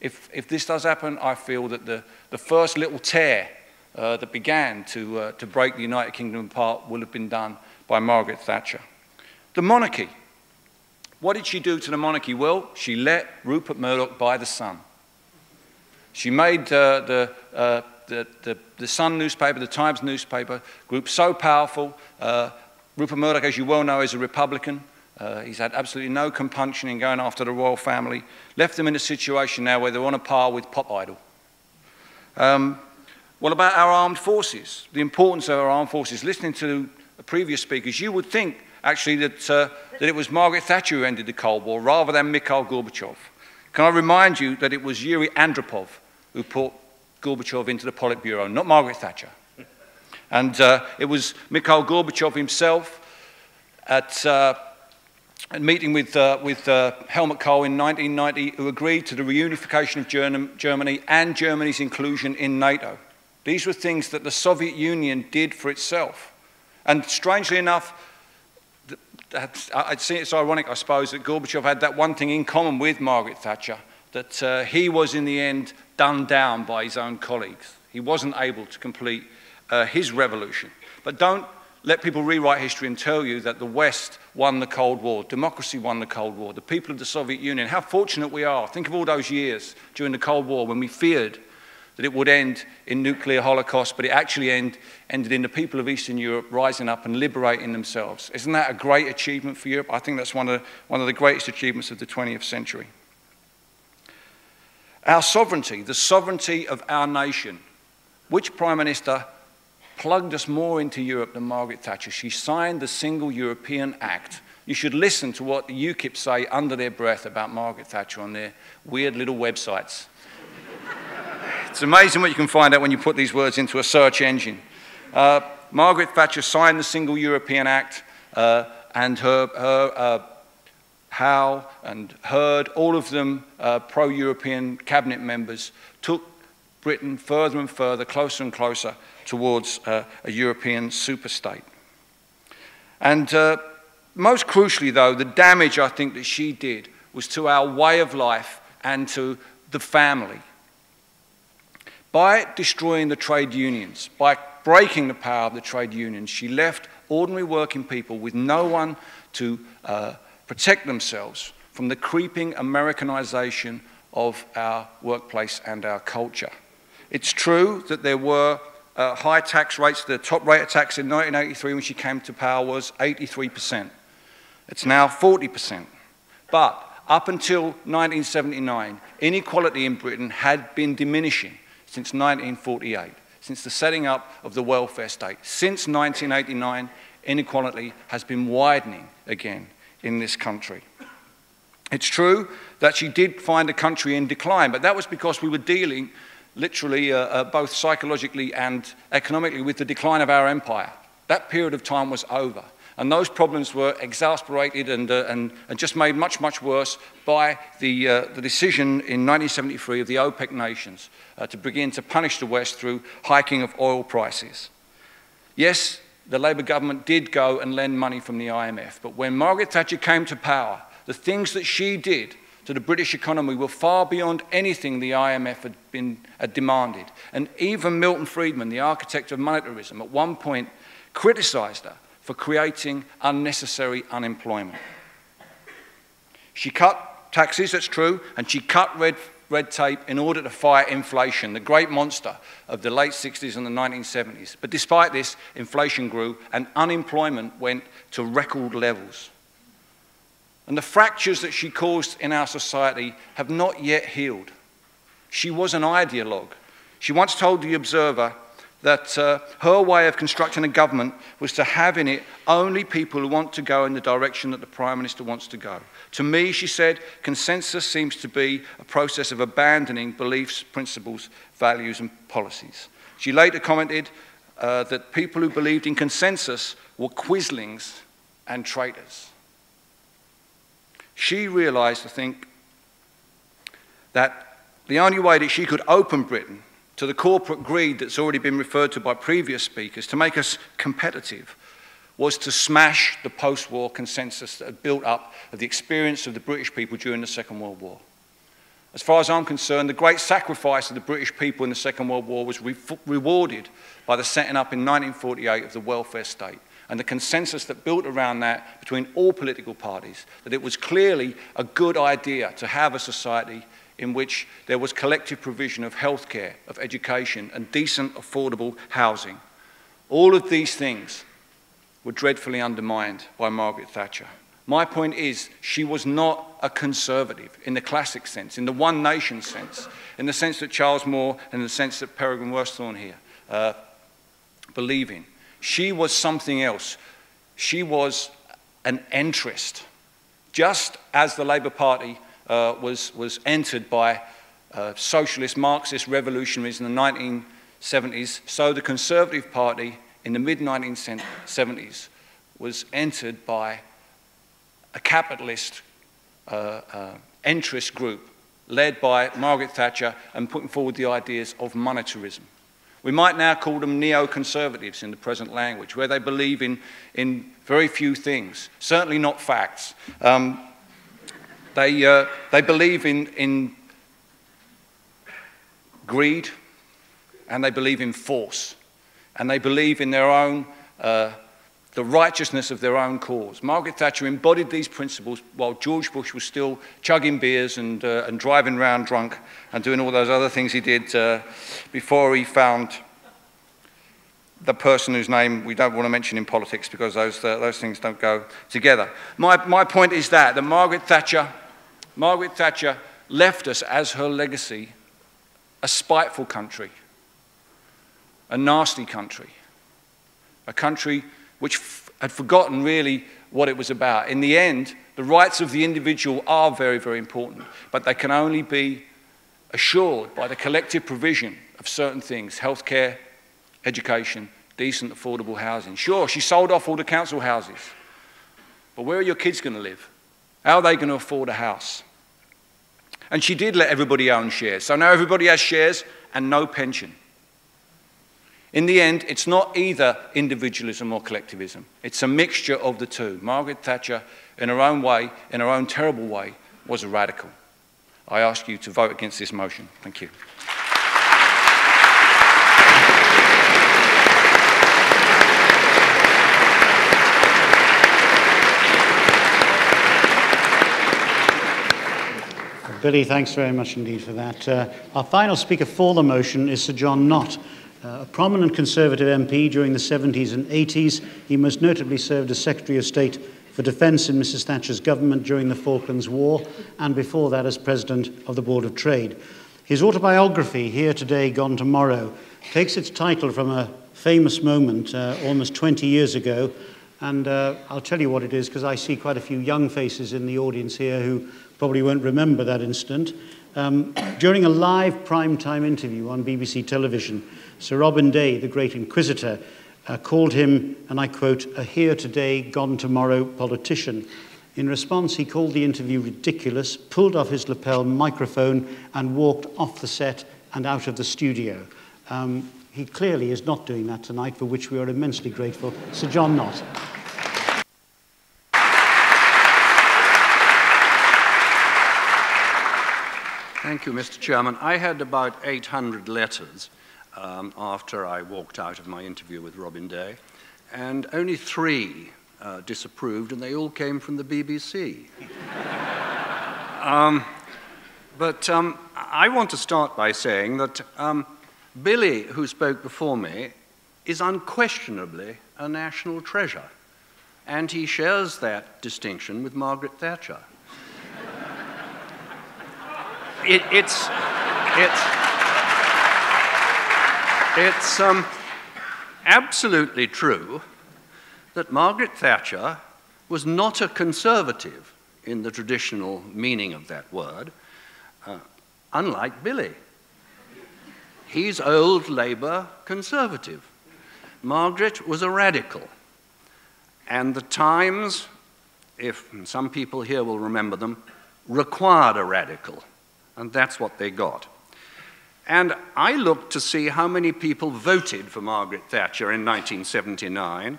If, if this does happen, I feel that the, the first little tear uh, that began to, uh, to break the United Kingdom apart will have been done by Margaret Thatcher. The monarchy. What did she do to the monarchy? Well, she let Rupert Murdoch buy the Sun. She made uh, the, uh, the, the, the, Sun newspaper, the Times newspaper group so powerful. Uh, Rupert Murdoch, as you well know, is a Republican. Uh, he's had absolutely no compunction in going after the royal family. Left them in a situation now where they're on a par with Pop Idol. Um, what about our armed forces? The importance of our armed forces. Listening to the previous speakers, you would think actually that, uh, that it was Margaret Thatcher who ended the Cold War rather than Mikhail Gorbachev. Can I remind you that it was Yuri Andropov who put Gorbachev into the Politburo, not Margaret Thatcher. And uh, it was Mikhail Gorbachev himself at uh, a meeting with, uh, with uh, Helmut Kohl in 1990 who agreed to the reunification of Germany and Germany's inclusion in NATO. These were things that the Soviet Union did for itself. And strangely enough, I'd see it's ironic, I suppose, that Gorbachev had that one thing in common with Margaret Thatcher, that uh, he was in the end done down by his own colleagues. He wasn't able to complete uh, his revolution. But don't let people rewrite history and tell you that the West won the Cold War, democracy won the Cold War, the people of the Soviet Union. How fortunate we are. Think of all those years during the Cold War when we feared that it would end in nuclear holocaust, but it actually end, ended in the people of Eastern Europe rising up and liberating themselves. Isn't that a great achievement for Europe? I think that's one of, the, one of the greatest achievements of the 20th century. Our sovereignty, the sovereignty of our nation. Which Prime Minister plugged us more into Europe than Margaret Thatcher? She signed the Single European Act. You should listen to what the UKIP say under their breath about Margaret Thatcher on their weird little websites. It's amazing what you can find out when you put these words into a search engine. Uh, Margaret Thatcher signed the Single European Act, uh, and her, her uh, Howe and Hurd, all of them uh, pro European cabinet members, took Britain further and further, closer and closer towards uh, a European superstate. And uh, most crucially, though, the damage I think that she did was to our way of life and to the family. By destroying the trade unions, by breaking the power of the trade unions, she left ordinary working people with no one to uh, protect themselves from the creeping Americanization of our workplace and our culture. It's true that there were uh, high tax rates. The top rate of tax in 1983 when she came to power was 83%. It's now 40%. But up until 1979, inequality in Britain had been diminishing since 1948, since the setting up of the welfare state. Since 1989, inequality has been widening again in this country. It's true that she did find the country in decline, but that was because we were dealing literally uh, uh, both psychologically and economically with the decline of our empire. That period of time was over. And those problems were exasperated and, uh, and, and just made much, much worse by the, uh, the decision in 1973 of the OPEC nations uh, to begin to punish the West through hiking of oil prices. Yes, the Labour government did go and lend money from the IMF, but when Margaret Thatcher came to power, the things that she did to the British economy were far beyond anything the IMF had, been, had demanded. And even Milton Friedman, the architect of monetarism, at one point criticised her for creating unnecessary unemployment. She cut taxes, that's true, and she cut red, red tape in order to fight inflation, the great monster of the late 60s and the 1970s. But despite this, inflation grew and unemployment went to record levels. And the fractures that she caused in our society have not yet healed. She was an ideologue. She once told The Observer that uh, her way of constructing a government was to have in it only people who want to go in the direction that the Prime Minister wants to go. To me, she said, consensus seems to be a process of abandoning beliefs, principles, values, and policies. She later commented uh, that people who believed in consensus were quislings and traitors. She realized, I think, that the only way that she could open Britain to the corporate greed that's already been referred to by previous speakers to make us competitive was to smash the post war consensus that had built up of the experience of the British people during the Second World War. As far as I'm concerned, the great sacrifice of the British people in the Second World War was re rewarded by the setting up in 1948 of the welfare state and the consensus that built around that between all political parties, that it was clearly a good idea to have a society in which there was collective provision of healthcare, of education, and decent, affordable housing. All of these things were dreadfully undermined by Margaret Thatcher. My point is, she was not a conservative in the classic sense, in the one nation sense, in the sense that Charles Moore and the sense that Peregrine Worsthorne here uh, believe in. She was something else. She was an entrist. Just as the Labour Party uh, was, was entered by uh, socialist Marxist revolutionaries in the 1970s, so the Conservative Party in the mid 1970s was entered by a capitalist uh, uh, group led by Margaret Thatcher and putting forward the ideas of monetarism. We might now call them neoconservatives in the present language, where they believe in, in very few things, certainly not facts. Um, they, uh, they believe in, in greed and they believe in force and they believe in their own, uh, the righteousness of their own cause. Margaret Thatcher embodied these principles while George Bush was still chugging beers and, uh, and driving around drunk and doing all those other things he did uh, before he found the person whose name we don't want to mention in politics because those, uh, those things don't go together. My, my point is that, that Margaret Thatcher, Margaret Thatcher left us as her legacy a spiteful country, a nasty country, a country which had forgotten really what it was about. In the end, the rights of the individual are very, very important, but they can only be assured by the collective provision of certain things healthcare, education, decent, affordable housing. Sure, she sold off all the council houses, but where are your kids going to live? How are they going to afford a house? And she did let everybody own shares. So now everybody has shares and no pension. In the end, it's not either individualism or collectivism. It's a mixture of the two. Margaret Thatcher, in her own way, in her own terrible way, was a radical. I ask you to vote against this motion. Thank you. Billy, thanks very much indeed for that. Uh, our final speaker for the motion is Sir John Nott. Uh, a prominent Conservative MP during the 70s and 80s, he most notably served as Secretary of State for Defence in Mrs Thatcher's government during the Falklands War, and before that as President of the Board of Trade. His autobiography, Here Today, Gone Tomorrow, takes its title from a famous moment uh, almost 20 years ago, and uh, I'll tell you what it is because I see quite a few young faces in the audience here who probably won't remember that incident. Um, during a live prime-time interview on BBC television, Sir Robin Day, the great inquisitor, uh, called him, and I quote, a here today, gone tomorrow politician. In response, he called the interview ridiculous, pulled off his lapel microphone, and walked off the set and out of the studio. Um, he clearly is not doing that tonight, for which we are immensely grateful. Sir John Nott. Thank you, Mr. Chairman. I had about 800 letters um, after I walked out of my interview with Robin Day, and only three uh, disapproved, and they all came from the BBC. um, but um, I want to start by saying that um, Billy, who spoke before me, is unquestionably a national treasure, and he shares that distinction with Margaret Thatcher. It, it's, it's, it's um, absolutely true that Margaret Thatcher was not a conservative in the traditional meaning of that word, uh, unlike Billy. He's old Labour conservative. Margaret was a radical. And the Times, if some people here will remember them, required a radical and that's what they got. And I looked to see how many people voted for Margaret Thatcher in 1979.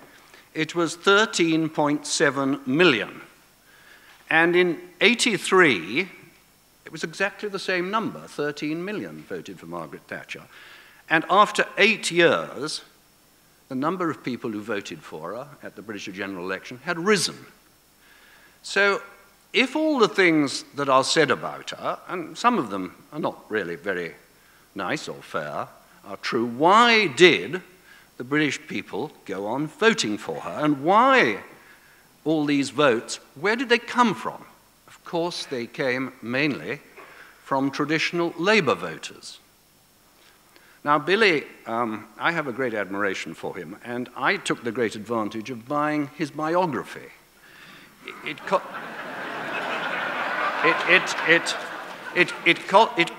It was 13.7 million. And in 83, it was exactly the same number 13 million voted for Margaret Thatcher. And after eight years, the number of people who voted for her at the British general election had risen. So if all the things that are said about her, and some of them are not really very nice or fair, are true, why did the British people go on voting for her? And why all these votes, where did they come from? Of course, they came mainly from traditional Labour voters. Now, Billy, um, I have a great admiration for him, and I took the great advantage of buying his biography. It, it it, it, it, it, it, it,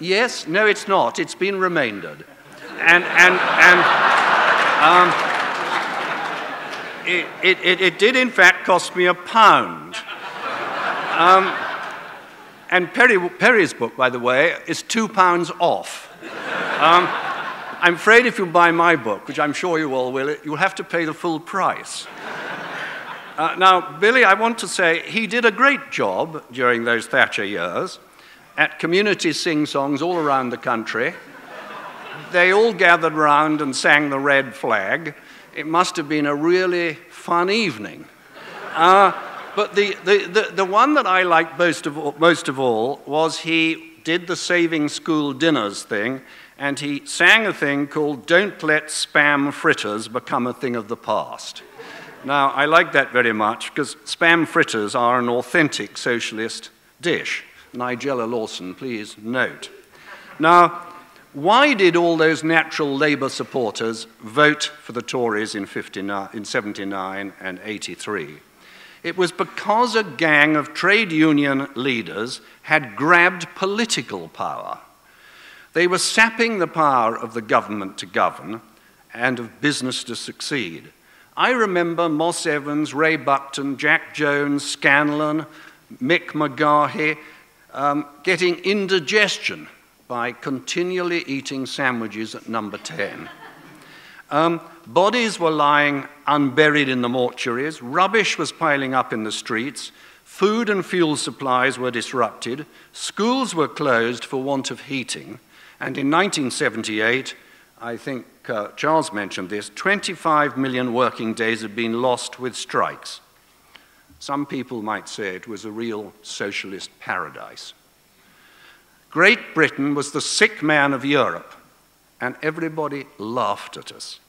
yes, no, it's not. It's been remaindered. And, and, and um, it, it, it, did, in fact, cost me a pound. Um, and Perry, Perry's book, by the way, is two pounds off. Um, I'm afraid if you buy my book, which I'm sure you all will, you'll have to pay the full price. Uh, now, Billy, I want to say he did a great job during those Thatcher years at community sing songs all around the country. They all gathered round and sang the red flag. It must have been a really fun evening. Uh, but the, the, the, the, one that I liked most of, all, most of all was he did the saving school dinners thing, and he sang a thing called Don't Let Spam Fritters Become a Thing of the Past. Now, I like that very much because spam fritters are an authentic socialist dish. Nigella Lawson, please note. Now, why did all those natural Labour supporters vote for the Tories in, 59, in 79 and 83? It was because a gang of trade union leaders had grabbed political power. They were sapping the power of the government to govern and of business to succeed. I remember Moss Evans, Ray Buckton, Jack Jones, Scanlon, Mick McGahey um, getting indigestion by continually eating sandwiches at number 10. Um, bodies were lying unburied in the mortuaries, rubbish was piling up in the streets, food and fuel supplies were disrupted, schools were closed for want of heating, and in 1978, I think uh, Charles mentioned this, 25 million working days had been lost with strikes. Some people might say it was a real socialist paradise. Great Britain was the sick man of Europe, and everybody laughed at us.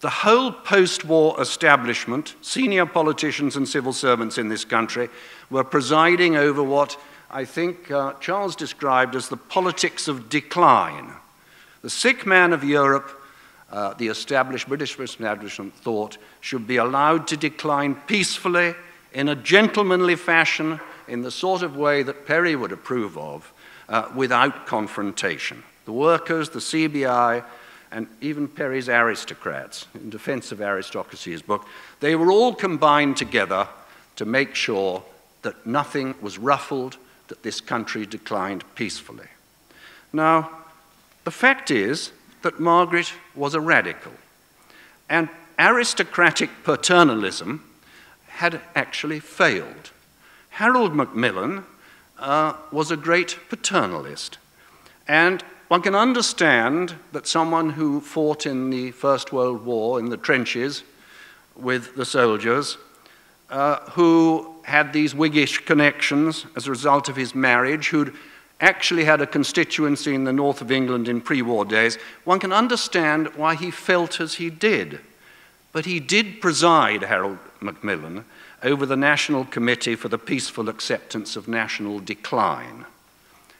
The whole post war establishment, senior politicians and civil servants in this country, were presiding over what I think uh, Charles described as the politics of decline. The sick man of Europe, uh, the established British establishment thought, should be allowed to decline peacefully in a gentlemanly fashion, in the sort of way that Perry would approve of, uh, without confrontation. The workers, the CBI, and even Perry's aristocrats, in defense of aristocracy's book, they were all combined together to make sure that nothing was ruffled, that this country declined peacefully. Now, the fact is that Margaret was a radical, and aristocratic paternalism had actually failed. Harold Macmillan uh, was a great paternalist, and one can understand that someone who fought in the First World War in the trenches with the soldiers, uh, who had these Whiggish connections as a result of his marriage, who'd actually had a constituency in the north of England in pre war days, one can understand why he felt as he did. But he did preside, Harold Macmillan, over the National Committee for the Peaceful Acceptance of National Decline.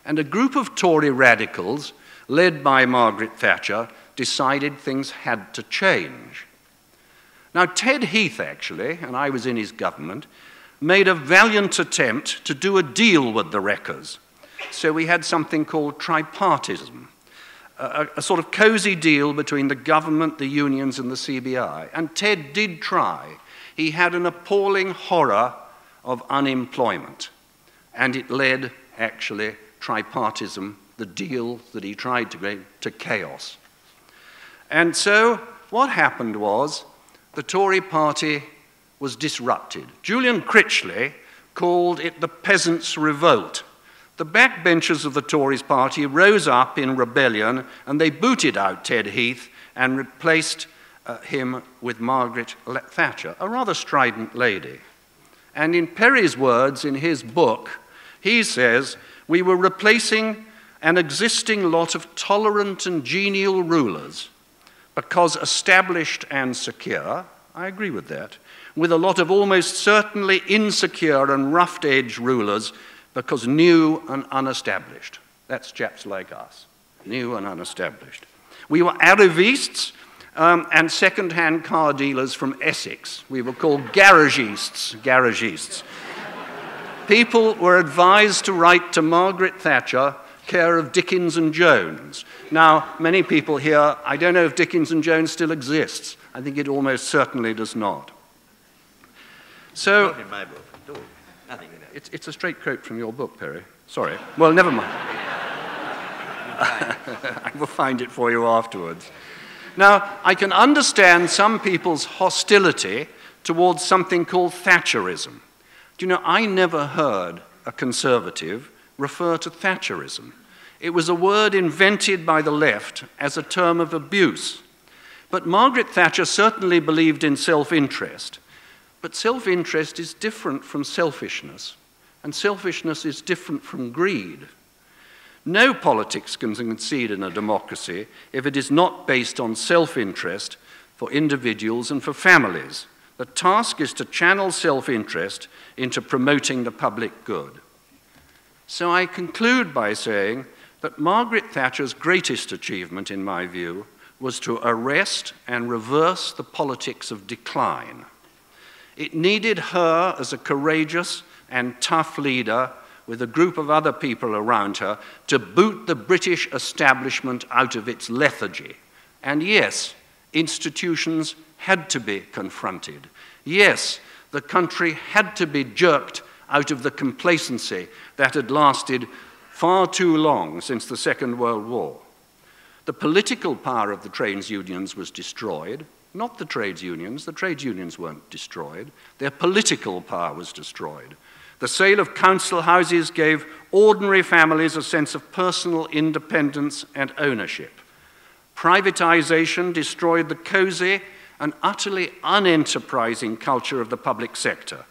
And a group of Tory radicals, led by Margaret Thatcher, decided things had to change. Now, Ted Heath, actually, and I was in his government, made a valiant attempt to do a deal with the wreckers. So we had something called tripartism, a, a, sort of cozy deal between the government, the unions, and the CBI. And Ted did try. He had an appalling horror of unemployment, and it led, actually, tripartism, the deal that he tried to make, to chaos. And so what happened was the Tory party was disrupted. Julian Critchley called it the Peasants' Revolt. The backbenchers of the Tories party rose up in rebellion and they booted out Ted Heath and replaced uh, him with Margaret Thatcher, a rather strident lady. And in Perry's words in his book, he says, We were replacing an existing lot of tolerant and genial rulers because established and secure, I agree with that, with a lot of almost certainly insecure and rough edged rulers because new and unestablished. That's chaps like us, new and unestablished. We were Arrivistes um, and second hand car dealers from Essex. We were called garagistes. Garagistes. People were advised to write to Margaret Thatcher care of Dickins and Jones. Now, many people here, I don't know if Dickins and Jones still exists. I think it almost certainly does not. So, Not in my book. No, nothing in it. It's, it's a straight quote from your book, Perry. Sorry. Well, never mind. I will find it for you afterwards. Now, I can understand some people's hostility towards something called Thatcherism. Do you know, I never heard a conservative refer to Thatcherism. It was a word invented by the left as a term of abuse. But Margaret Thatcher certainly believed in self interest. But self interest is different from selfishness, and selfishness is different from greed. No politics can succeed in a democracy if it is not based on self interest for individuals and for families. The task is to channel self interest into promoting the public good. So I conclude by saying that Margaret Thatcher's greatest achievement, in my view, was to arrest and reverse the politics of decline. It needed her as a courageous and tough leader with a group of other people around her to boot the British establishment out of its lethargy. And yes, institutions had to be confronted. Yes, the country had to be jerked out of the complacency that had lasted far too long since the Second World War. The political power of the trades unions was destroyed, not the trades unions. The trades unions weren't destroyed. Their political power was destroyed. The sale of council houses gave ordinary families a sense of personal independence and ownership. Privatization destroyed the cozy and utterly unenterprising culture of the public sector.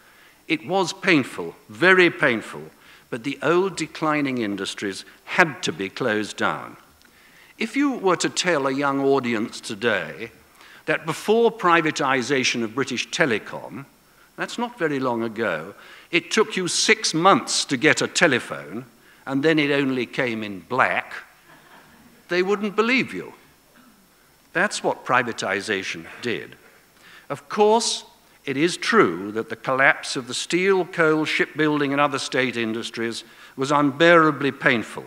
It was painful, very painful, but the old declining industries had to be closed down. If you were to tell a young audience today that before privatization of British Telecom, that's not very long ago, it took you six months to get a telephone, and then it only came in black, they wouldn't believe you. That's what privatization did. Of course, it is true that the collapse of the steel, coal, shipbuilding, and other state industries was unbearably painful,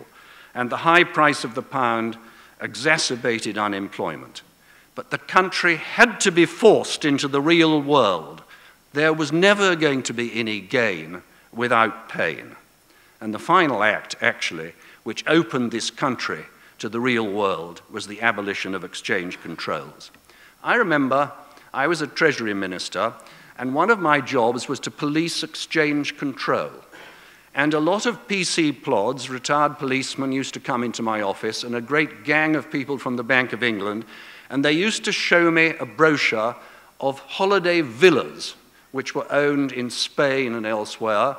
and the high price of the pound exacerbated unemployment. But the country had to be forced into the real world. There was never going to be any gain without pain. And the final act, actually, which opened this country to the real world was the abolition of exchange controls. I remember I was a Treasury Minister, and one of my jobs was to police exchange control. And a lot of PC plods, retired policemen, used to come into my office, and a great gang of people from the Bank of England, and they used to show me a brochure of holiday villas, which were owned in Spain and elsewhere.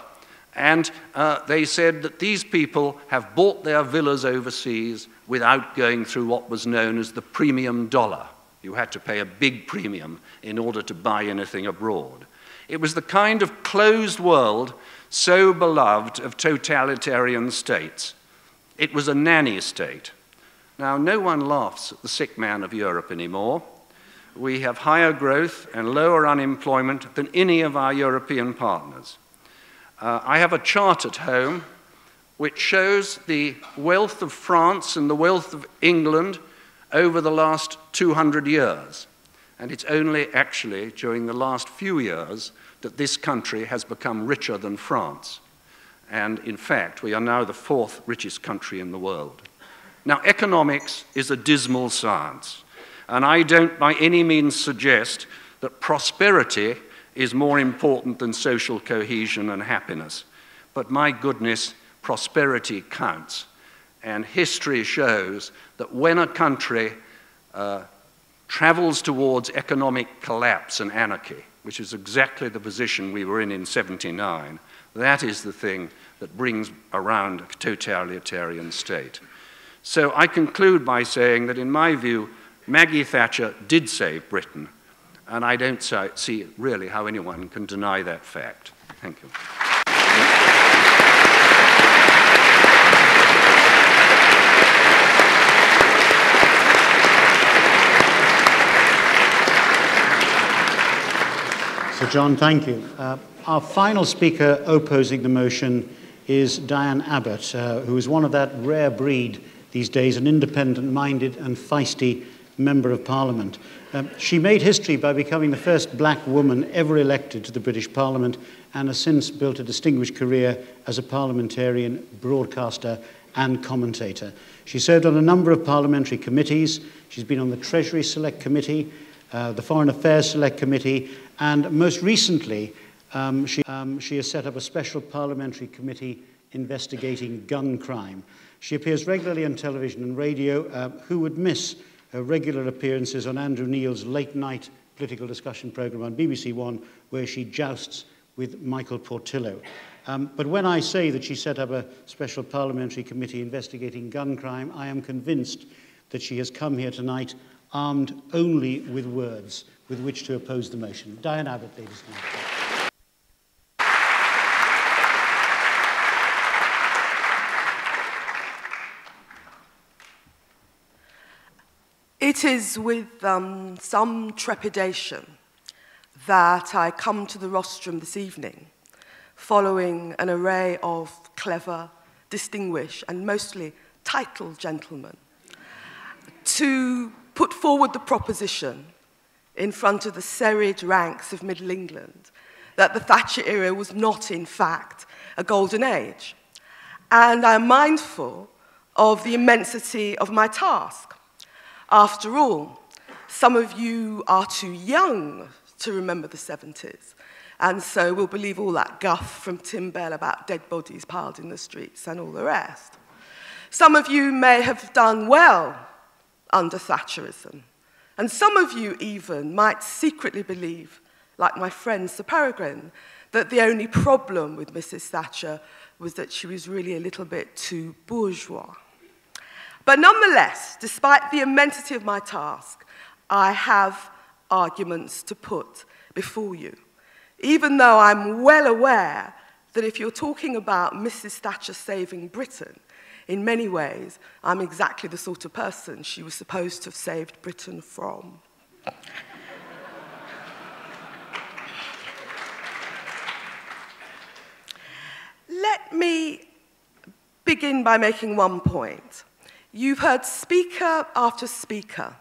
And uh, they said that these people have bought their villas overseas without going through what was known as the premium dollar. You had to pay a big premium in order to buy anything abroad. It was the kind of closed world so beloved of totalitarian states. It was a nanny state. Now, no one laughs at the sick man of Europe anymore. We have higher growth and lower unemployment than any of our European partners. Uh, I have a chart at home which shows the wealth of France and the wealth of England over the last 200 years. And it's only actually during the last few years that this country has become richer than France. And in fact, we are now the fourth richest country in the world. Now, economics is a dismal science. And I don't by any means suggest that prosperity is more important than social cohesion and happiness. But my goodness, prosperity counts. And history shows that when a country uh, travels towards economic collapse and anarchy, which is exactly the position we were in in 79, that is the thing that brings around a totalitarian state. So I conclude by saying that, in my view, Maggie Thatcher did save Britain, and I don't see really how anyone can deny that fact. Thank you. So, John, thank you. Uh, our final speaker opposing the motion is Diane Abbott, uh, who is one of that rare breed these days, an independent minded and feisty member of parliament. Um, she made history by becoming the first black woman ever elected to the British Parliament and has since built a distinguished career as a parliamentarian, broadcaster, and commentator. She served on a number of parliamentary committees. She's been on the Treasury Select Committee, uh, the Foreign Affairs Select Committee, and most recently, um, she, um, she has set up a special parliamentary committee investigating gun crime. She appears regularly on television and radio. Uh, who would miss her regular appearances on Andrew Neil's late night political discussion programme on BBC One, where she jousts with Michael Portillo. Um, but when I say that she set up a special parliamentary committee investigating gun crime, I am convinced that she has come here tonight armed only with words with which to oppose the motion. Diane Abbott, ladies and gentlemen. It is with um, some trepidation that I come to the rostrum this evening, following an array of clever, distinguished, and mostly titled gentlemen, to put forward the proposition in front of the serried ranks of Middle England that the Thatcher era was not, in fact, a golden age. And I'm mindful of the immensity of my task. After all, some of you are too young to remember the 70s, and so we'll believe all that guff from Tim Bell about dead bodies piled in the streets and all the rest. Some of you may have done well under Thatcherism, and some of you even might secretly believe, like my friend Sir Peregrine, that the only problem with Mrs. Thatcher was that she was really a little bit too bourgeois. But nonetheless, despite the immensity of my task, I have arguments to put before you, even though I'm well aware that if you're talking about Mrs. Thatcher saving Britain, in many ways, I'm exactly the sort of person she was supposed to have saved Britain from. Let me begin by making one point. You've heard speaker after speaker,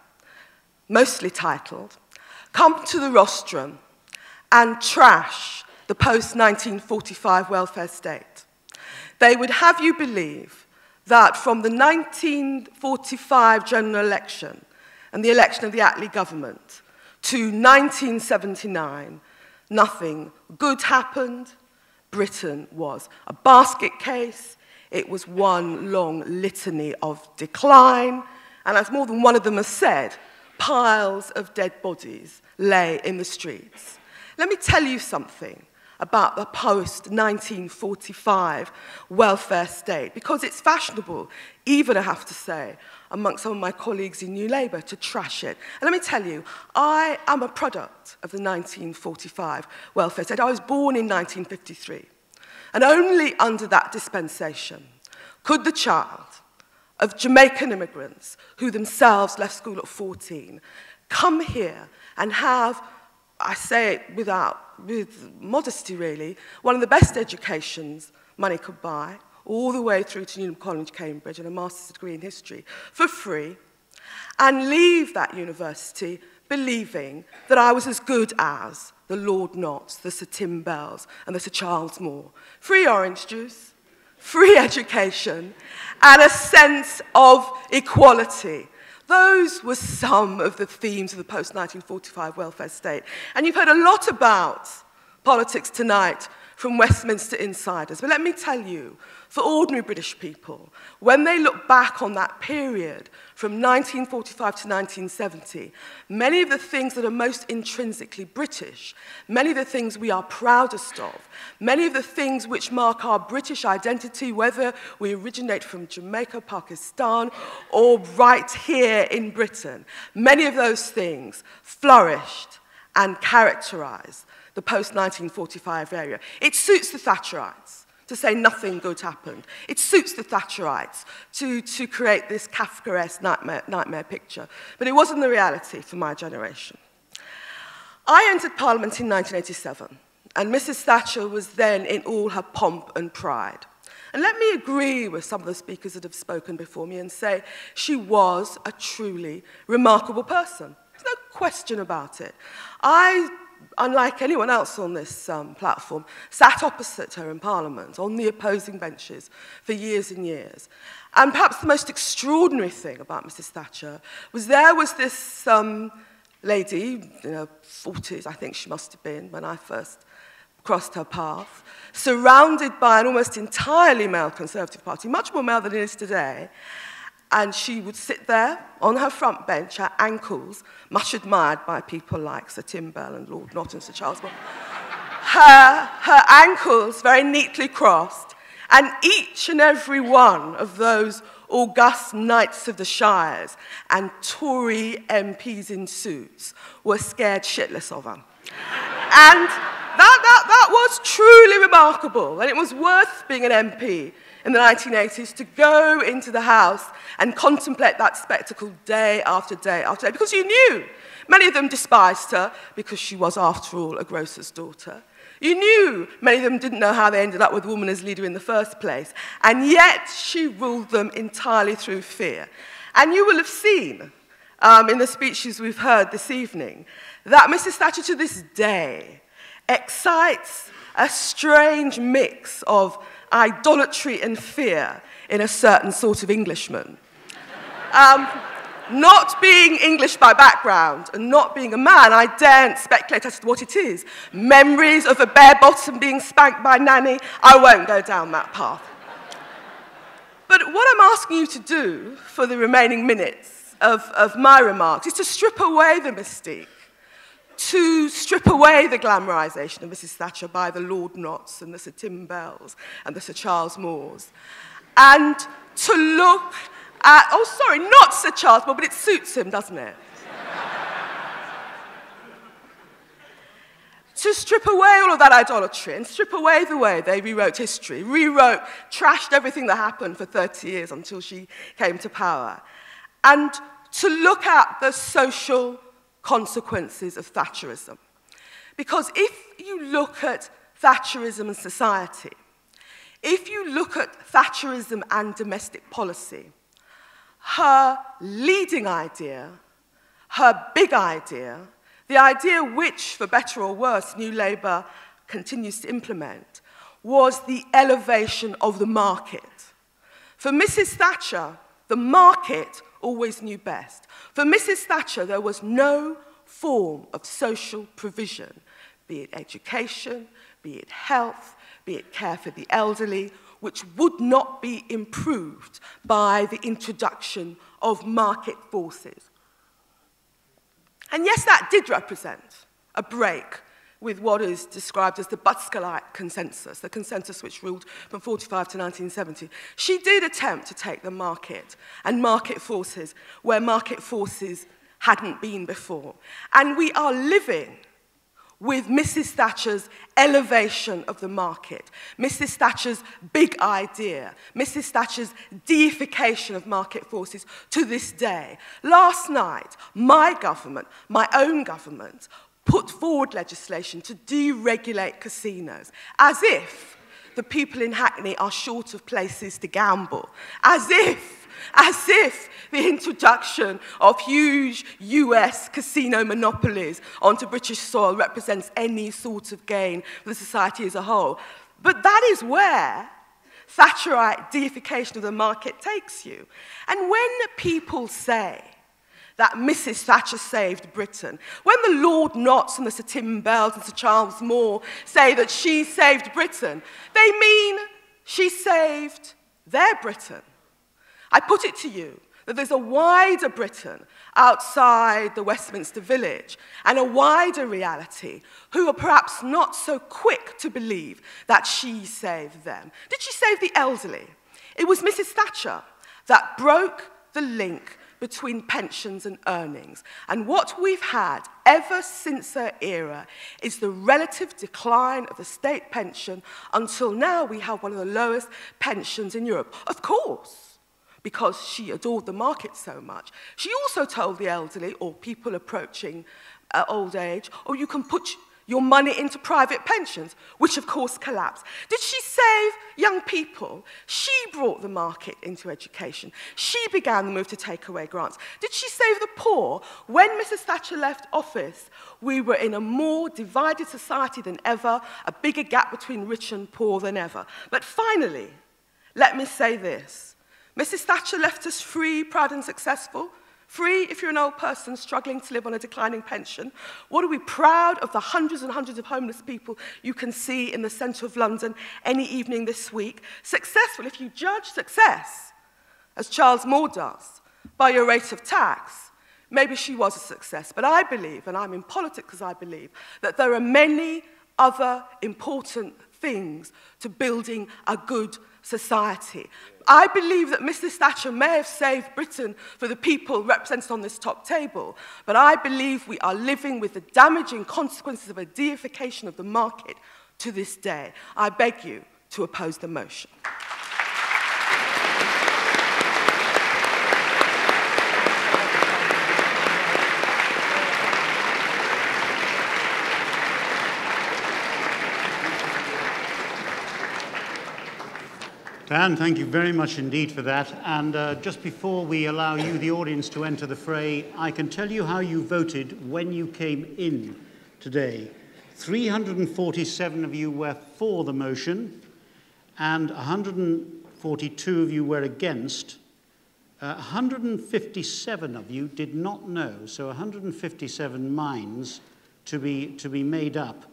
mostly titled, come to the rostrum and trash the post-1945 welfare state. They would have you believe that from the 1945 general election and the election of the Attlee government to 1979, nothing good happened. Britain was a basket case. It was one long litany of decline, and as more than one of them has said, piles of dead bodies lay in the streets. Let me tell you something about the post-1945 welfare state, because it's fashionable, even, I have to say, amongst some of my colleagues in New Labour, to trash it. And let me tell you, I am a product of the 1945 welfare state. I was born in 1953. And only under that dispensation could the child of Jamaican immigrants who themselves left school at 14 come here and have, I say it without, with modesty really, one of the best educations money could buy, all the way through to Newnham College, Cambridge, and a master's degree in history for free, and leave that university believing that I was as good as the Lord Knots, the Sir Tim Bells, and the Sir Charles Moore. Free orange juice, free education, and a sense of equality. Those were some of the themes of the post-1945 welfare state. And you've heard a lot about politics tonight from Westminster insiders. But let me tell you, for ordinary British people, when they look back on that period from 1945 to 1970, many of the things that are most intrinsically British, many of the things we are proudest of, many of the things which mark our British identity, whether we originate from Jamaica, Pakistan, or right here in Britain, many of those things flourished and characterized the post-1945 area. It suits the Thatcherites to say nothing good happened. It suits the Thatcherites to, to create this Kafkaesque nightmare, nightmare picture, but it wasn't the reality for my generation. I entered Parliament in 1987, and Mrs Thatcher was then in all her pomp and pride. And let me agree with some of the speakers that have spoken before me and say she was a truly remarkable person. There's no question about it. I unlike anyone else on this um, platform, sat opposite her in Parliament on the opposing benches for years and years. And perhaps the most extraordinary thing about Mrs Thatcher was there was this um, lady, in her 40s, I think she must have been, when I first crossed her path, surrounded by an almost entirely male Conservative Party, much more male than it is today, And she would sit there on her front bench, her ankles, much admired by people like Sir Tim Bell and Lord Norton, Sir Charles Bell. her, her ankles very neatly crossed, and each and every one of those august knights of the shires and Tory MPs in suits were scared shitless of her. and that, that, that was truly remarkable, and it was worth being an MP in the 1980s to go into the House and contemplate that spectacle day after day after day, because you knew many of them despised her because she was, after all, a grocer's daughter. You knew many of them didn't know how they ended up with woman as leader in the first place, and yet she ruled them entirely through fear. And you will have seen um, in the speeches we've heard this evening that Mrs. Thatcher to this day excites a strange mix of idolatry and fear in a certain sort of Englishman. Um, not being English by background and not being a man, I daren't speculate as to what it is. Memories of a bare bottom being spanked by Nanny, I won't go down that path. But what I'm asking you to do for the remaining minutes of, of my remarks is to strip away the mystique to strip away the glamorisation of Mrs Thatcher by the Lord Notts and the Sir Tim Bells and the Sir Charles Moores, and to look at, oh sorry, not Sir Charles Moore, but it suits him, doesn't it? to strip away all of that idolatry and strip away the way they rewrote history, rewrote, trashed everything that happened for 30 years until she came to power, and to look at the social consequences of Thatcherism. Because if you look at Thatcherism and society, if you look at Thatcherism and domestic policy, her leading idea, her big idea, the idea which, for better or worse, New Labour continues to implement, was the elevation of the market. For Mrs. Thatcher, the market always knew best. For Mrs. Thatcher, there was no form of social provision, be it education, be it health, be it care for the elderly, which would not be improved by the introduction of market forces. And yes, that did represent a break with what is described as the Butskalite consensus, the consensus which ruled from 45 to 1970. She did attempt to take the market and market forces where market forces hadn't been before. And we are living with Mrs. Thatcher's elevation of the market, Mrs. Thatcher's big idea, Mrs. Thatcher's deification of market forces to this day. Last night, my government, my own government, put forward legislation to deregulate casinos, as if the people in Hackney are short of places to gamble, as if as if the introduction of huge US casino monopolies onto British soil represents any sort of gain for the society as a whole. But that is where Thatcherite deification of the market takes you. And when people say that Mrs Thatcher saved Britain. When the Lord Knox and the Sir Tim Bells and Sir Charles Moore say that she saved Britain, they mean she saved their Britain. I put it to you that there's a wider Britain outside the Westminster Village and a wider reality who are perhaps not so quick to believe that she saved them. Did she save the elderly? It was Mrs Thatcher that broke the link between pensions and earnings. And what we've had ever since her era is the relative decline of the state pension until now we have one of the lowest pensions in Europe. Of course, because she adored the market so much. She also told the elderly or people approaching uh, old age, oh, you can put your money into private pensions, which of course collapsed. Did she save young people? She brought the market into education. She began the move to take away grants. Did she save the poor? When Mrs. Thatcher left office, we were in a more divided society than ever, a bigger gap between rich and poor than ever. But finally, let me say this. Mrs. Thatcher left us free, proud and successful. Free if you're an old person struggling to live on a declining pension. What are we proud of the hundreds and hundreds of homeless people you can see in the centre of London any evening this week? Successful if you judge success, as Charles Moore does, by your rate of tax. Maybe she was a success, but I believe, and I'm in politics because I believe, that there are many other important things to building a good society. I believe that Mrs Thatcher may have saved Britain for the people represented on this top table, but I believe we are living with the damaging consequences of a deification of the market to this day. I beg you to oppose the motion. Dan, thank you very much indeed for that. And uh, just before we allow you, the audience, to enter the fray, I can tell you how you voted when you came in today. 347 of you were for the motion, and 142 of you were against. Uh, 157 of you did not know, so 157 minds to be, to be made up.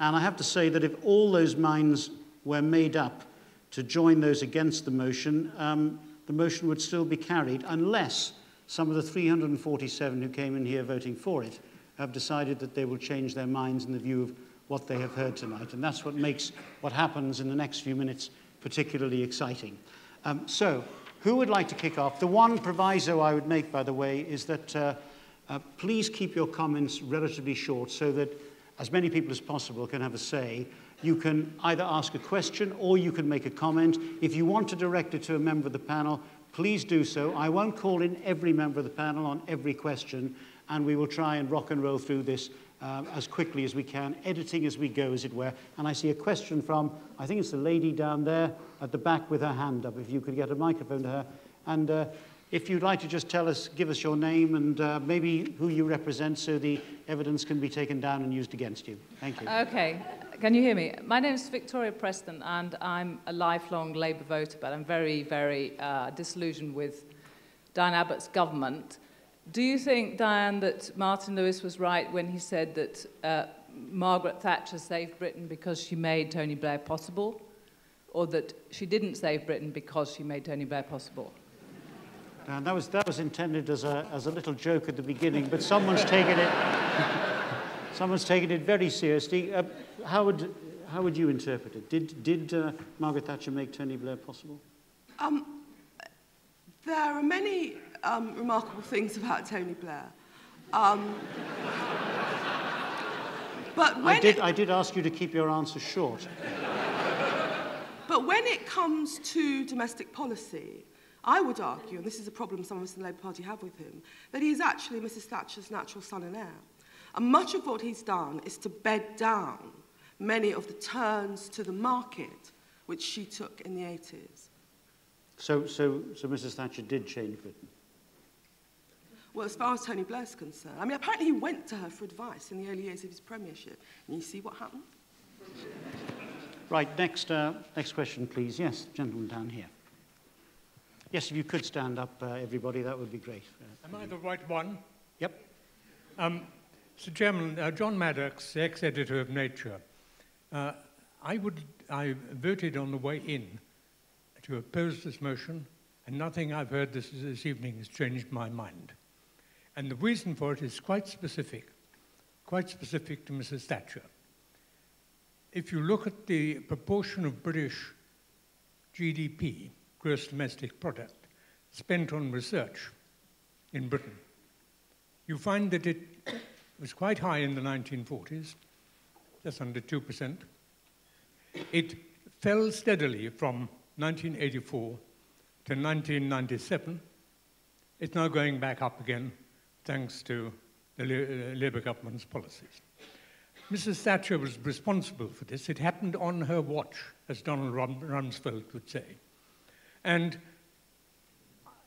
And I have to say that if all those minds were made up, to join those against the motion, um, the motion would still be carried unless some of the 347 who came in here voting for it have decided that they will change their minds in the view of what they have heard tonight. And that's what makes what happens in the next few minutes particularly exciting. Um, so, who would like to kick off? The one proviso I would make, by the way, is that uh, uh, please keep your comments relatively short so that as many people as possible can have a say. You can either ask a question or you can make a comment. If you want to direct it to a member of the panel, please do so. I won't call in every member of the panel on every question, and we will try and rock and roll through this um, as quickly as we can, editing as we go, as it were. And I see a question from, I think it's the lady down there at the back with her hand up, if you could get a microphone to her. And uh, if you'd like to just tell us, give us your name and uh, maybe who you represent so the evidence can be taken down and used against you. Thank you. Okay. Can you hear me? My name is Victoria Preston and I'm a lifelong Labour voter, but I'm very, very uh, disillusioned with Diane Abbott's government. Do you think, Diane, that Martyn Lewis was right when he said that uh, Margaret Thatcher saved Britain because she made Tony Blair possible? Or that she didn't save Britain because she made Tony Blair possible? That was, that was intended as a, as a little joke at the beginning, but someone's taken it, someone's taken it very seriously. Uh, how, would, how would you interpret it? Did, did uh, Margaret Thatcher make Tony Blair possible? Um, there are many um, remarkable things about Tony Blair. Um, but when I did, it, I did ask you to keep your answer short. but when it comes to domestic policy, I would argue, and this is a problem some of us in the Labour Party have with him, that he is actually Mrs Thatcher's natural son and heir. And much of what he's done is to bed down many of the turns to the market which she took in the 80s. So, so, so Mrs Thatcher did change Britain? Well, as far as Tony Blair's concerned, I mean, apparently he went to her for advice in the early years of his premiership. And you see what happened? Right, next, uh, next question, please. Yes, gentleman down here. Yes, if you could stand up, uh, everybody, that would be great. Uh, Am I the right one? Yep. Um, Sir Chairman, uh, John Maddox, ex-editor of Nature, uh, I, would, I voted on the way in to oppose this motion, and nothing I've heard this, this evening has changed my mind. And the reason for it is quite specific, quite specific to Mrs. Thatcher. If you look at the proportion of British GDP gross domestic product spent on research in Britain. You find that it was quite high in the 1940s, just under 2%. It fell steadily from 1984 to 1997. It's now going back up again thanks to the uh, Labour government's policies. Mrs. Thatcher was responsible for this. It happened on her watch, as Donald Rumsfeld would say. And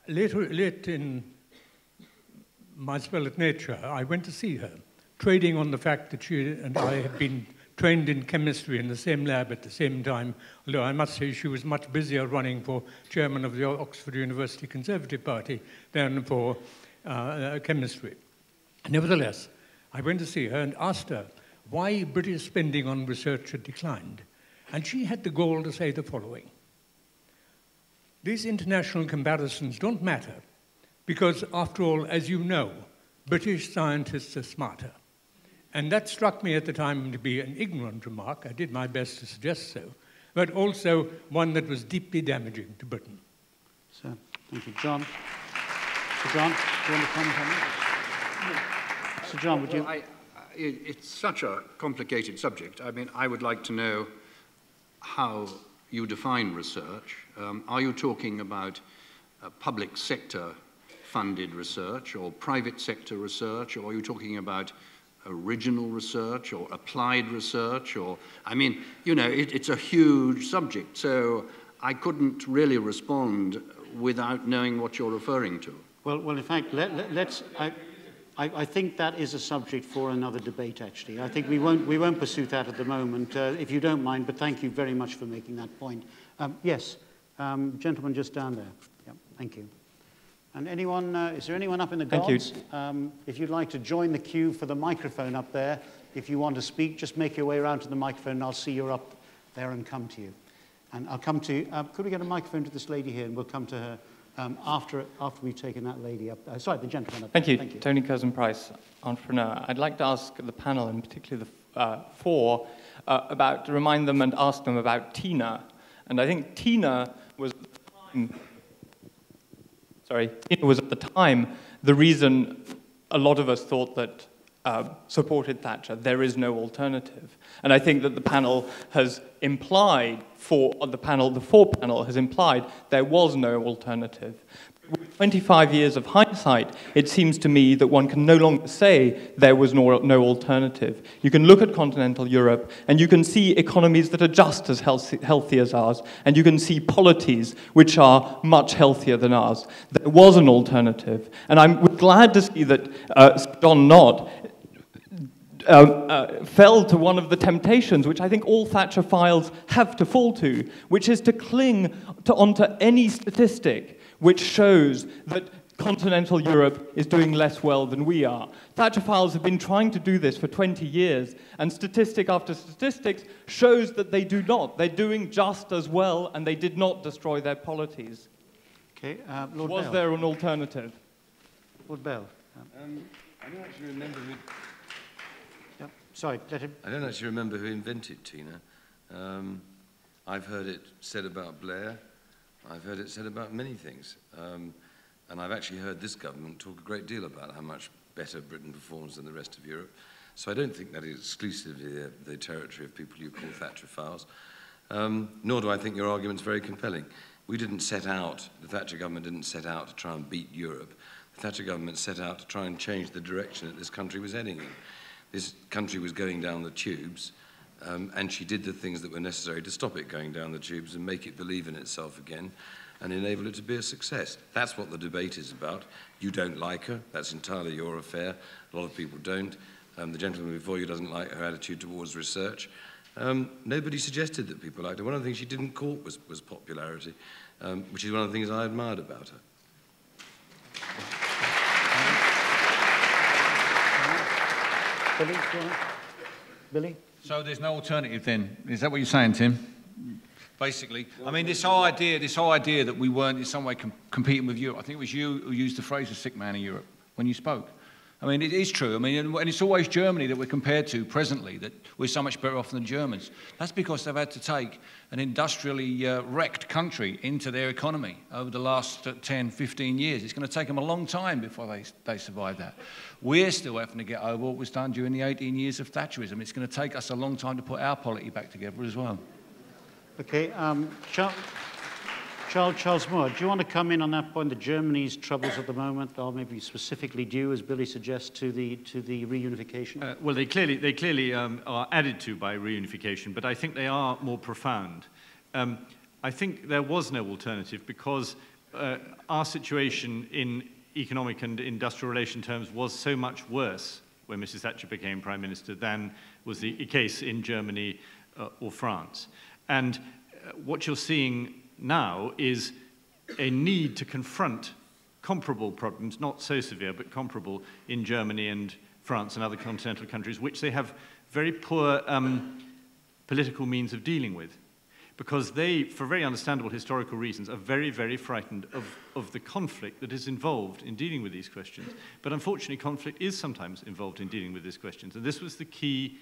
later, late in my spell at Nature, I went to see her, trading on the fact that she and I had been trained in chemistry in the same lab at the same time, although I must say she was much busier running for chairman of the Oxford University Conservative Party than for uh, chemistry. Nevertheless, I went to see her and asked her why British spending on research had declined. And she had the gall to say the following these international comparisons don't matter because, after all, as you know, British scientists are smarter. And that struck me at the time to be an ignorant remark. I did my best to suggest so, but also one that was deeply damaging to Britain. So, thank you. John? Sir John, do you want to comment on that? Sir John, would you? Well, I, it's such a complicated subject. I mean, I would like to know how you define research. Um, are you talking about uh, public sector funded research or private sector research, or are you talking about original research or applied research? Or, I mean, you know, it, it's a huge subject, so I couldn't really respond without knowing what you're referring to. Well, well in fact, let, us let, I, I, I, think that is a subject for another debate, actually. I think we won't, we won't pursue that at the moment, uh, if you don't mind, but thank you very much for making that point. Um, yes, um, gentleman just down there. Thank you. And anyone, uh, is there anyone up in the gods? Um, if you'd like to join the queue for the microphone up there, if you want to speak, just make your way around to the microphone and I'll see you're up there and come to you. And I'll come to, uh, could we get a microphone to this lady here and we'll come to her um, after, after we've taken that lady up. Uh, sorry, the gentleman up Thank there. you. Thank you. Tony Curzon Price, entrepreneur. I'd like to ask the panel, and particularly the uh, four, uh, about to remind them and ask them about Tina. And I think Tina was the time, sorry, Tina was at the time the reason a lot of us thought that uh, supported Thatcher. There is no alternative. And I think that the panel has implied, for the panel, the four panel has implied there was no alternative. With 25 years of hindsight, it seems to me that one can no longer say there was no, no alternative. You can look at continental Europe and you can see economies that are just as healthy, healthy as ours, and you can see polities which are much healthier than ours. There was an alternative. And I'm glad to see that uh, John Nott uh, uh, fell to one of the temptations which I think all Thatcher-philes have to fall to, which is to cling to, onto any statistic which shows that continental Europe is doing less well than we are. Thatcher-philes have been trying to do this for 20 years, and statistic after statistics shows that they do not. They're doing just as well, and they did not destroy their polities. Okay, uh, Lord Was Bell. there an alternative? Lord Bell. Um, I don't actually remember who. Yep. Sorry, let him. I don't actually remember who invented Tina. Um, I've heard it said about Blair. I've heard it said about many things. Um, and I've actually heard this government talk a great deal about how much better Britain performs than the rest of Europe. So I don't think that is exclusively the, the territory of people you call Thatcher-philes. Um, nor do I think your argument's very compelling. We didn't set out, the Thatcher government didn't set out to try and beat Europe. The Thatcher government set out to try and change the direction that this country was heading in. This country was going down the tubes, um, and she did the things that were necessary to stop it going down the tubes and make it believe in itself again and enable it to be a success. That's what the debate is about. You don't like her, that's entirely your affair. A lot of people don't. Um, the gentleman before you doesn't like her attitude towards research. Um, nobody suggested that people liked her. One of the things she didn't court was, was popularity, um, which is one of the things I admired about her. Billy, Billy? So there's no alternative then? Is that what you're saying, Tim? Basically, I mean, this whole idea, this whole idea that we weren't in some way com- competing with Europe. I think it was you who used the phrase "a sick man in Europe" when you spoke. I mean, it is true. I mean, and- it's always Germany that we're compared to presently, that we're so much better off than Germans. That's because they've had to take an industrially uh, wrecked country into their economy over the last uh, 10, 15 years. It's going to take them a long time before they, they survive that. We're still having to get over what was done during the 18 years of Thatcherism. It's going to take us a long time to put our polity back together as well. Okay, um, Charles, Charles Moore, do you want to come in on that point, the Germany's troubles at the moment are maybe specifically due, as Billy suggests, to the, to the reunification? Uh, well, they clearly, they clearly um, are added to by reunification, but I think they are more profound. Um, I think there was no alternative because uh, our situation in economic and industrial relation terms was so much worse when Mrs. Thatcher became Prime Minister than was the case in Germany uh, or France. And uh, what you're seeing now is a need to confront comparable problems, not so severe, but comparable in Germany and France and other continental countries, which they have very poor um, political means of dealing with. Because they, for very understandable historical reasons, are very, very frightened of, of the conflict that is involved in dealing with these questions. But unfortunately, conflict is sometimes involved in dealing with these questions. And this was the key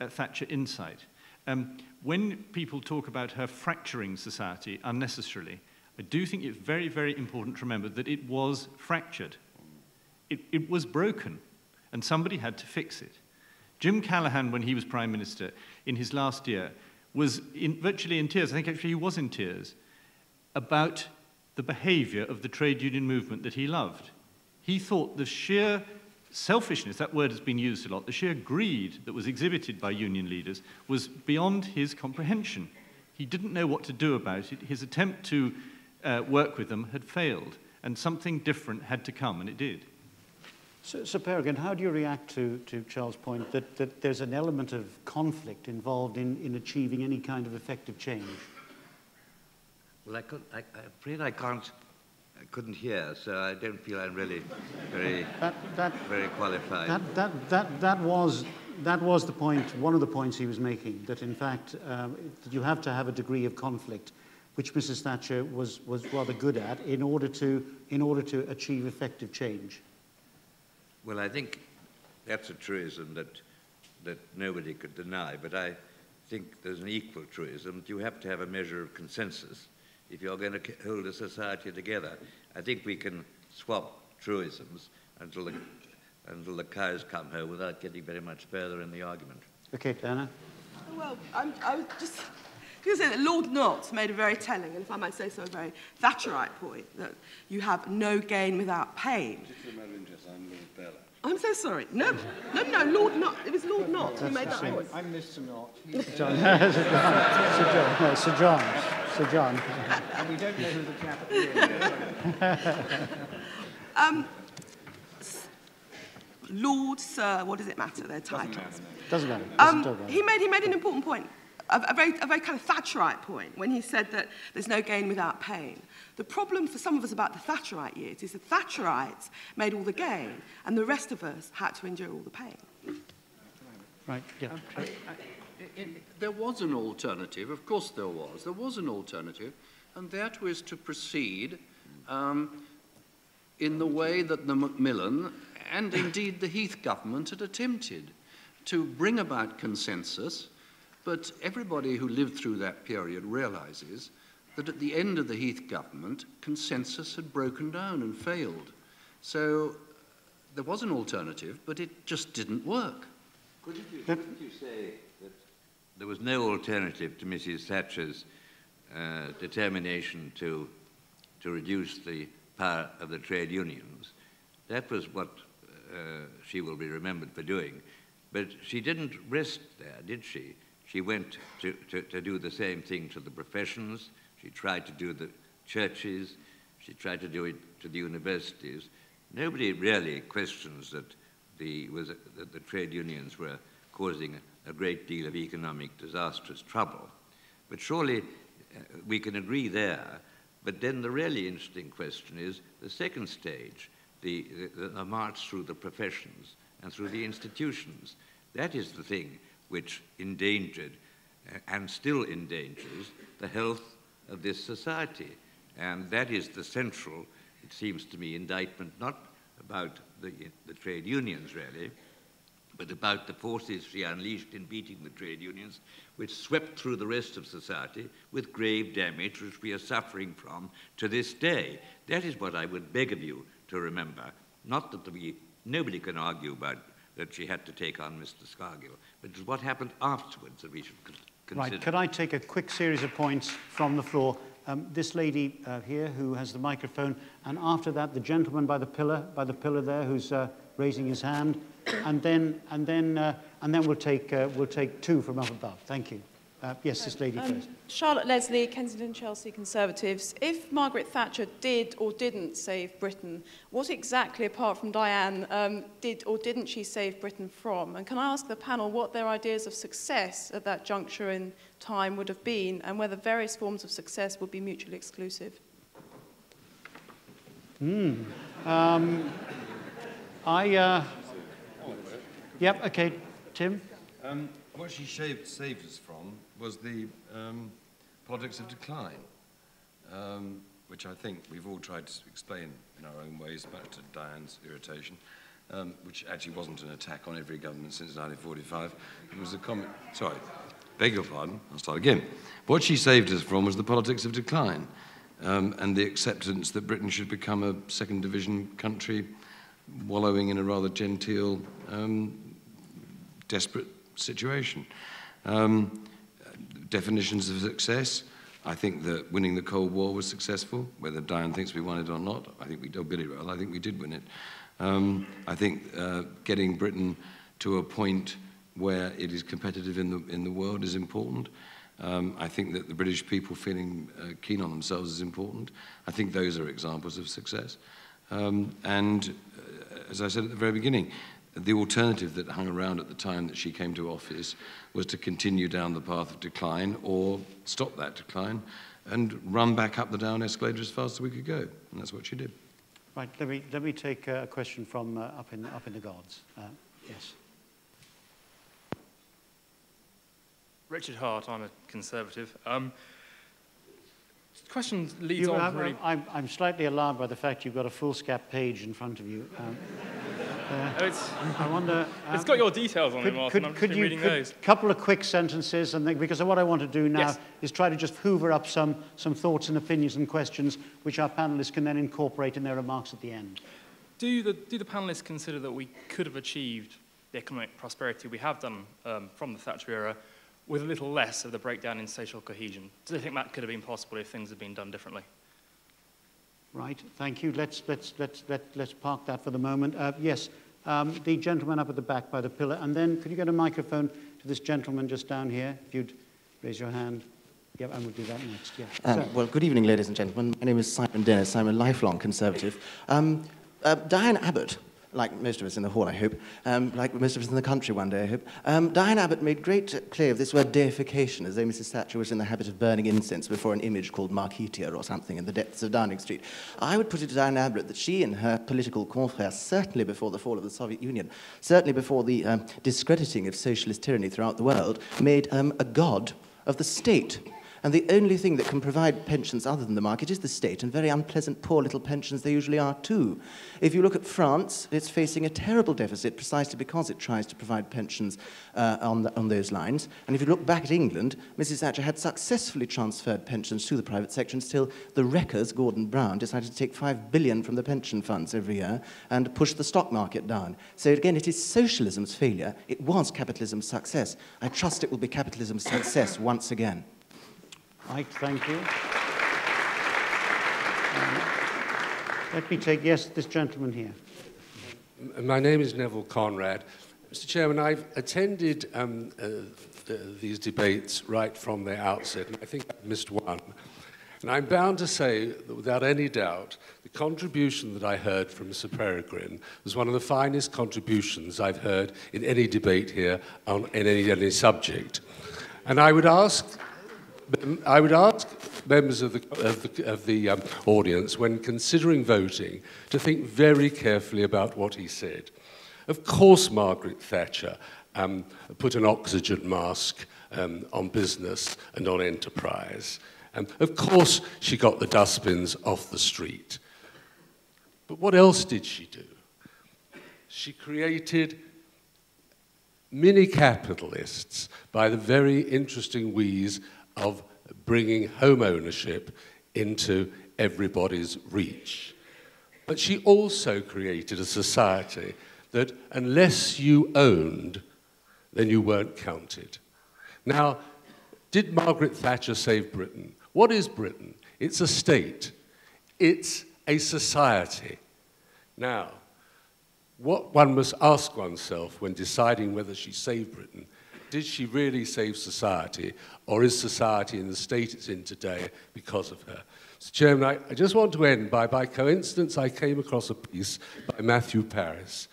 uh, Thatcher insight. Um, when people talk about her fracturing society unnecessarily, I do think it's very, very important to remember that it was fractured. It, it was broken, and somebody had to fix it. Jim Callaghan, when he was Prime Minister in his last year, was in, virtually in tears. I think actually he was in tears about the behavior of the trade union movement that he loved. He thought the sheer selfishness, that word has been used a lot, the sheer greed that was exhibited by union leaders was beyond his comprehension. He didn't know what to do about it. His attempt to uh, work with them had failed, and something different had to come, and it did. So, so Peregrine, how do you react to, to Charles' point that, that there's an element of conflict involved in, in achieving any kind of effective change? Well, I, could, I, I'm afraid I can't, I couldn't hear, so I don't feel I'm really very, That, that, very qualified. that, that, that, that, was, that was the point, one of the points he was making, that in fact um, you have to have a degree of conflict which Mrs. Thatcher was, was rather good at in order, to, in order to achieve effective change? Well, I think that's a truism that, that nobody could deny, but I think there's an equal truism. You have to have a measure of consensus if you're going to hold a society together. I think we can swap truisms until the, until the cows come home without getting very much further in the argument. Okay, Diana. Well, I'm, I was just going to say that Lord Knott made a very telling, and if I might say so, a very Thatcherite point, that you have no gain without pain. I'm Lord Bella. I'm so sorry. No, no, no, Lord Knott. It was Lord Knott who made that point. I'm Mr. Knott. Sir John. Sir John. No, Sir John. Sir John. and we don't know who the chap at the end is. Um, Lord, Sir, what does it matter? Their titles. Doesn't matter. Doesn't Um, talk about he, made, he made an important point, a, a, very, a very kind of Thatcherite point, when he said that there's no gain without pain. The problem for some of us about the Thatcherite years is the Thatcherites made all the gain, and the rest of us had to endure all the pain. Right, yeah. Um, I, I, in, there was an alternative, of course there was. There was an alternative, and that was to proceed um, in the way that the Macmillan and indeed the Heath government had attempted to bring about consensus. But everybody who lived through that period realizes that at the end of the Heath government, consensus had broken down and failed. So there was an alternative, but it just didn't work. Couldn't you, couldn't you say that there was no alternative to Mrs. Thatcher's uh, determination to, to reduce the power of the trade unions? That was what uh, she will be remembered for doing. But she didn't rest there, did she? She went to, to, to do the same thing to the professions. She tried to do the churches. She tried to do it to the universities. Nobody really questions that the, was, that the trade unions were causing a great deal of economic disastrous trouble. But surely uh, we can agree there. But then the really interesting question is the second stage, the, the, the march through the professions and through the institutions. That is the thing which endangered uh, and still endangers the health of this society. And that is the central, it seems to me, indictment, not about the, the trade unions really, but about the forces she unleashed in beating the trade unions, which swept through the rest of society with grave damage, which we are suffering from to this day. That is what I would beg of you to remember. Not that we, nobody can argue about that she had to take on Mr. Scargill, but what happened afterwards that we should consider. Right, could I take a quick series of points from the floor? Um, this lady uh, here who has the microphone, and after that, the gentleman by the pillar, by the pillar there, who's uh, raising his hand, and then, and then, uh, and then we'll take, uh, we'll take two from up above. Thank you. Uh, yes, this lady Um, first. Charlotte Leslie, Kensington Chelsea Conservatives. If Margaret Thatcher did or didn't save Britain, what exactly, apart from Diane, um, did or didn't she save Britain from? And can I ask the panel what their ideas of success at that juncture in time would have been and whether various forms of success would be mutually exclusive? Hmm. Um, I, uh, yep, okay, Tim? Um, what she shaved, saved us from was the um, politics of decline, um, which I think we've all tried to explain in our own ways, back to Diane's irritation, um, which actually wasn't an attack on every government since 1945. It was a comment. Sorry, beg your pardon, I'll start again. What she saved us from was the politics of decline um, and the acceptance that Britain should become a second division country wallowing in a rather genteel, um, desperate situation. Um, definitions of success. I think that winning the Cold War was successful, whether Diane thinks we won it or not. I think we, oh, Billy, well, I think we did win it. Um, I think uh, getting Britain to a point where it is competitive in the, in the world is important. Um, I think that the British people feeling uh, keen on themselves is important. I think those are examples of success. Um, and uh, as I said at the very beginning, the alternative that hung around at the time that she came to office was to continue down the path of decline or stop that decline and run back up the down escalator as fast as we could go. And that's what she did. Right, let me, let me take a question from uh, up, in, up in the guards. Uh, yes. Richard Hart, I'm a Conservative. Um, question leads You- on I'm, really. I'm, I'm slightly alarmed by the fact you've got a foolscap page in front of you. Um, uh, It's, I wonder. it's um, got your details on could, it, Martyn. could, I'm just could you, reading could, those. couple of quick sentences, and then, because what I want to do now Yes. is try to just hoover up some, some thoughts and opinions and questions, which our panelists can then incorporate in their remarks at the end. Do the, do the panelists consider that we could have achieved the economic prosperity we have done um, from the Thatcher era with a little less of the breakdown in social cohesion? Do you think that could have been possible if things had been done differently? Right, thank you. Let's, let's, let's, let, let's park that for the moment. Uh, yes, um, the gentleman up at the back by the pillar. And then could you get a microphone to this gentleman just down here, if you'd raise your hand? Yeah, and we'll do that next, yeah. Um, Sir. well, good evening, ladies and gentlemen. My name is Simon Dennis. I'm a lifelong Conservative. Um, uh, Diane Abbott, like most of us in the hall, I hope, um, like most of us in the country one day, I hope, um, Diane Abbott made great play of this word deification, as though Mrs. Thatcher was in the habit of burning incense before an image called Marketia or something in the depths of Downing Street. I would put it to Diane Abbott that she and her political confrères, certainly before the fall of the Soviet Union, certainly before the um, discrediting of socialist tyranny throughout the world, made um, a god of the state. And the only thing that can provide pensions other than the market is the state, and very unpleasant, poor little pensions they usually are too. If you look at France, it's facing a terrible deficit precisely because it tries to provide pensions uh, on, the, on those lines. And if you look back at England, Mrs. Thatcher had successfully transferred pensions to the private sector until the wreckers, Gordon Brown, decided to take five billion from the pension funds every year and push the stock market down. So again, it is socialism's failure. It was capitalism's success. I trust it will be capitalism's success once again. Right, thank you. Um, let me take, yes, this gentleman here. My name is Neville Conrad. Mr. Chairman, I've attended um, uh, th these debates right from their outset, and I think I've missed one. And I'm bound to say that without any doubt, the contribution that I heard from Sir Peregrine was one of the finest contributions I've heard in any debate here on in any, any subject. And I would ask I would ask members of the, of the, of the um, audience, when considering voting, to think very carefully about what he said. Of course, Margaret Thatcher um, put an oxygen mask um, on business and on enterprise. And of course, she got the dustbins off the street. But what else did she do? She created mini capitalists by the very interesting wheeze of bringing home ownership into everybody's reach. But she also created a society that unless you owned, then you weren't counted. Now, did Margaret Thatcher save Britain? What is Britain? It's a state. It's a society. Now, what one must ask oneself when deciding whether she saved Britain did she really save society, or is society in the state it's in today because of her? So, Chairman, I, I just want to end by, by coincidence, I came across a piece by Matthew Parris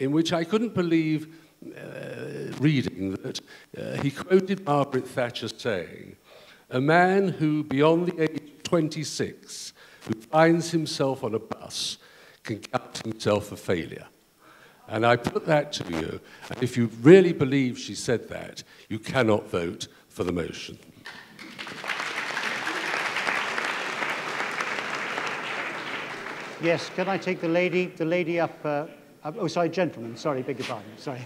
in which I couldn't believe uh, reading that uh, he quoted Margaret Thatcher saying, A man who, beyond the age of 26, who finds himself on a bus, can count himself a failure. And I put that to you. And if you really believe she said that, you cannot vote for the motion. Yes, can I take the lady, the lady up, uh, up oh, sorry, gentlemen, sorry, beg your pardon, sorry.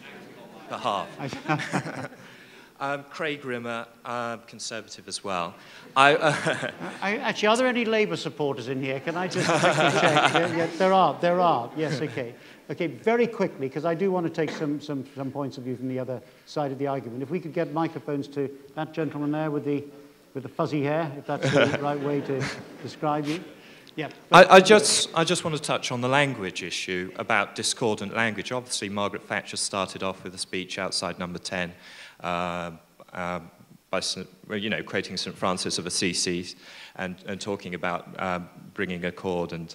behalf. um, Craig Rimmer, uh, Conservative as well. I, uh, I, actually, are there any Labour supporters in here? Can I just quickly check? Yeah, yeah, there are, there are. Yes, okay. Okay, very quickly, because I do want to take some, some, some points of view from the other side of the argument. If we could get microphones to that gentleman there with the, with the fuzzy hair, if that's the right way to describe you. Yeah. I, I, just, I just want to touch on the language issue about discordant language. Obviously, Margaret Thatcher started off with a speech outside number 10 uh, uh, by you know, creating St. Francis of Assisi and, and talking about uh, bringing accord and,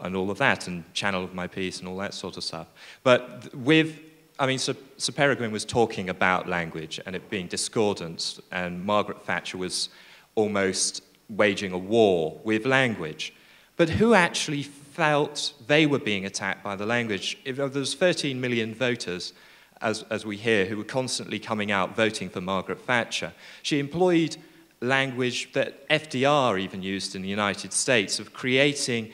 and all of that, and Channel of My Peace and all that sort of stuff. But with, I mean, Sir, Peregrine was talking about language and it being discordant, and Margaret Thatcher was almost waging a war with language. But who actually felt they were being attacked by the language? If there was 13 million voters, as, as we hear, who were constantly coming out voting for Margaret Thatcher, she employed language that FDR even used in the United States of creating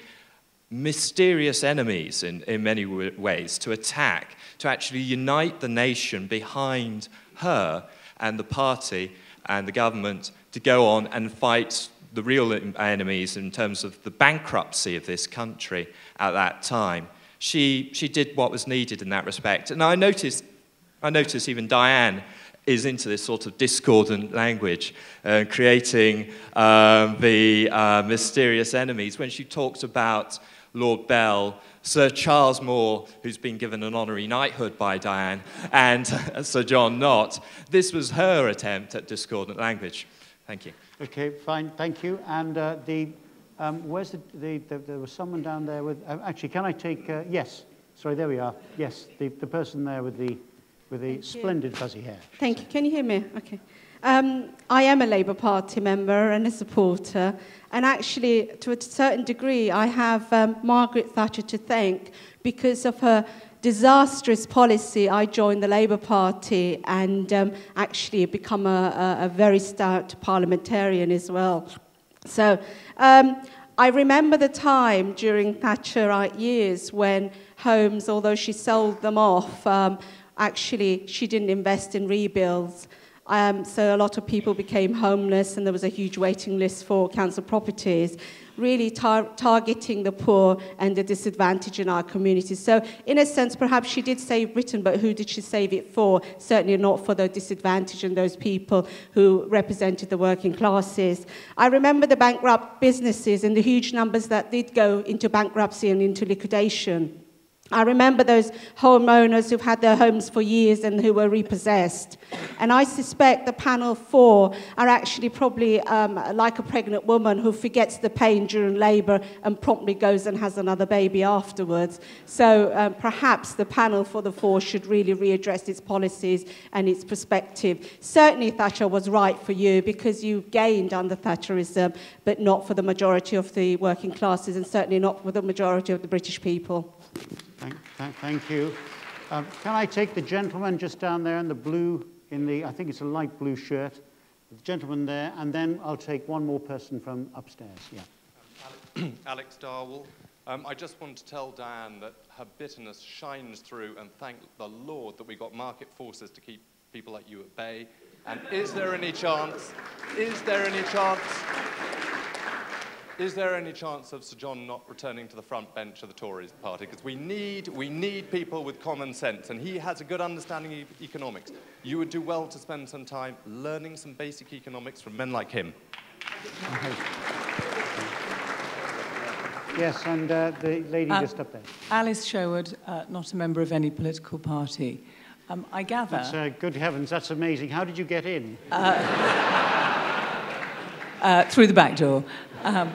mysterious enemies in, in many ways to attack, to actually unite the nation behind her and the party and the government to go on and fight the real enemies in terms of the bankruptcy of this country at that time. She, she did what was needed in that respect. And I noticed, I noticed even Diane is into this sort of discordant language, uh, creating um, the uh, mysterious enemies. When she talks about Lord Bell, Sir Charles Moore, who's been given an honorary knighthood by Diane, and Sir John Nott, this was her attempt at discordant language. Thank you. Okay, fine, thank you. And uh, the, um, where's the, the, the, there was someone down there with, uh, actually, can I take, uh, yes, sorry, there we are. Yes, the, the person there with the, with the Thank splendid you. fuzzy hair. Thank you. Can you hear me? Okay. Um, I am a Labour Party member and a supporter, and actually, to a certain degree, I have um, Margaret Thatcher to thank because of her disastrous policy. I joined the Labour Party and um, actually become a, a, a, very stout parliamentarian as well. So um, I remember the time during Thatcherite years when homes, although she sold them off, um, actually she didn't invest in rebuilds. Um, so a lot of people became homeless and there was a huge waiting list for council properties, really tar targeting the poor and the disadvantaged in our communities. So in a sense, perhaps she did save Britain, but who did she save it for? Certainly not for the disadvantaged and those people who represented the working classes. I remember the bankrupt businesses and the huge numbers that did go into bankruptcy and into liquidation. I remember those homeowners who've had their homes for years and who were repossessed. And I suspect the panel four are actually probably um, like a pregnant woman who forgets the pain during labour and promptly goes and has another baby afterwards. So um, perhaps the panel for the four should really readdress its policies and its perspective. Certainly Thatcher was right for you because you gained under Thatcherism, but not for the majority of the working classes and certainly not for the majority of the British people. Thank, you. Um, can I take the gentleman just down there in the blue, in the, I think it's a light blue shirt, the gentleman there, and then I'll take one more person from upstairs. Yeah. Alex Darwell. Um, I just want to tell Diane that her bitterness shines through and thank the Lord that we got market forces to keep people like you at bay. And is there any chance, is there any chance is there any chance of Sir John Nott returning to the front bench of the Tories party? Because we need, we need people with common sense, and he has a good understanding of economics. You would do well to spend some time learning some basic economics from men like him. Yes, and uh, the lady uh, just up there. Alice Sherwood, uh, not a member of any political party. Um, I gather... That's, uh, good heavens, that's amazing. How did you get in? Uh, uh, through the back door. Um,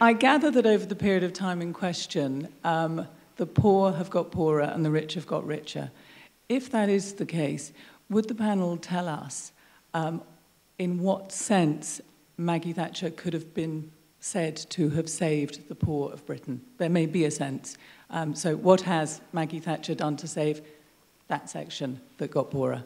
I gather that over the period of time in question, um, the poor have got poorer and the rich have got richer. If that is the case, would the panel tell us um, in what sense Maggie Thatcher could have been said to have saved the poor of Britain? There may be a sense. Um, so, what has Maggie Thatcher done to save that section that got poorer?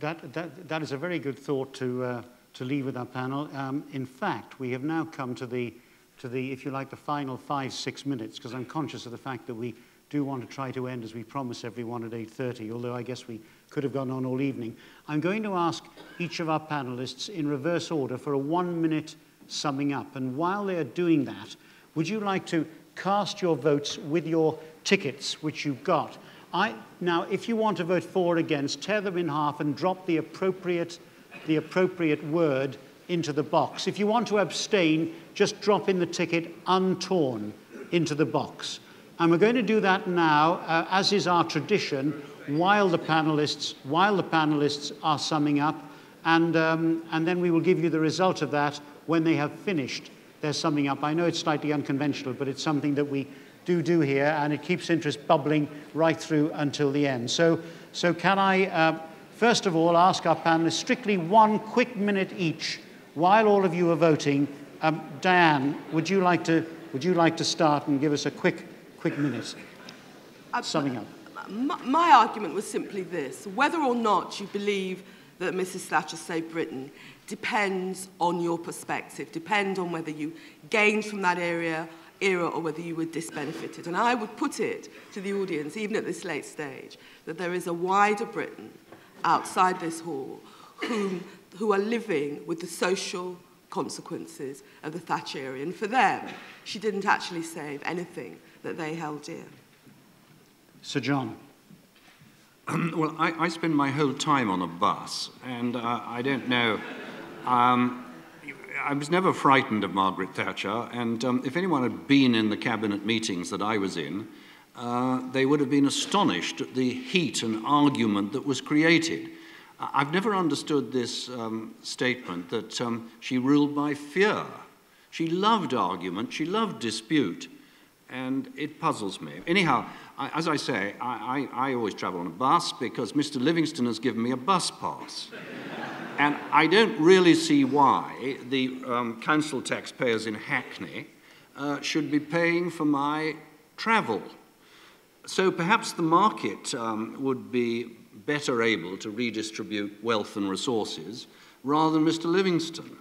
That, that, that is a very good thought to. Uh to leave with our panel. Um, in fact, we have now come to the, to the, if you like, the final five, six minutes, because I'm conscious of the fact that we do want to try to end as we promise everyone at 8.30, although I guess we could have gone on all evening. I'm going to ask each of our panelists in reverse order for a one-minute summing up. And while they are doing that, would you like to cast your votes with your tickets, which you've got? I, now, if you want to vote for or against, tear them in half and drop the appropriate the appropriate word into the box. If you want to abstain, just drop in the ticket untorn into the box. And we're going to do that now, uh, as is our tradition, while the panelists, while the panelists are summing up, and, um, and then we will give you the result of that when they have finished their summing up. I know it's slightly unconventional, but it's something that we do do here, and it keeps interest bubbling right through until the end. So, so can I... Uh, First of all, ask our panelists strictly one quick minute each while all of you are voting. Um, Diane, would you like to would you like to start and give us a quick quick minute? Uh, summing up. My, my argument was simply this: whether or not you believe that Mrs. Thatcher saved Britain depends on your perspective, depends on whether you gained from that area era or whether you were disbenefited. And I would put it to the audience, even at this late stage, that there is a wider Britain outside this hall whom, who are living with the social consequences of the Thatcher era. And for them, she didn't actually save anything that they held dear. Sir John. well, I, I spend my whole time on a bus, and uh, I don't know. Um, I was never frightened of Margaret Thatcher, and um, if anyone had been in the cabinet meetings that I was in, uh, they would have been astonished at the heat and argument that was created. I've never understood this um, statement that um, she ruled by fear. She loved argument, she loved dispute, and it puzzles me. Anyhow, I, as I say, I, I, I always travel on a bus because Mr. Livingstone has given me a bus pass. and I don't really see why the um, council taxpayers in Hackney uh, should be paying for my travel. So perhaps the market um, would be better able to redistribute wealth and resources rather than Mr. Livingstone.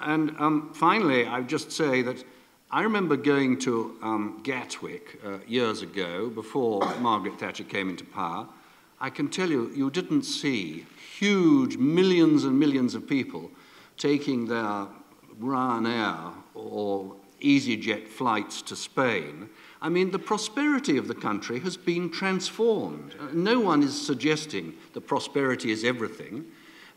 And um, finally, I would just say that I remember going to um, Gatwick uh, years ago, before Margaret Thatcher came into power. I can tell you, you didn't see huge millions and millions of people taking their Ryanair or EasyJet flights to Spain. I mean, the prosperity of the country has been transformed. Uh, no one is suggesting that prosperity is everything,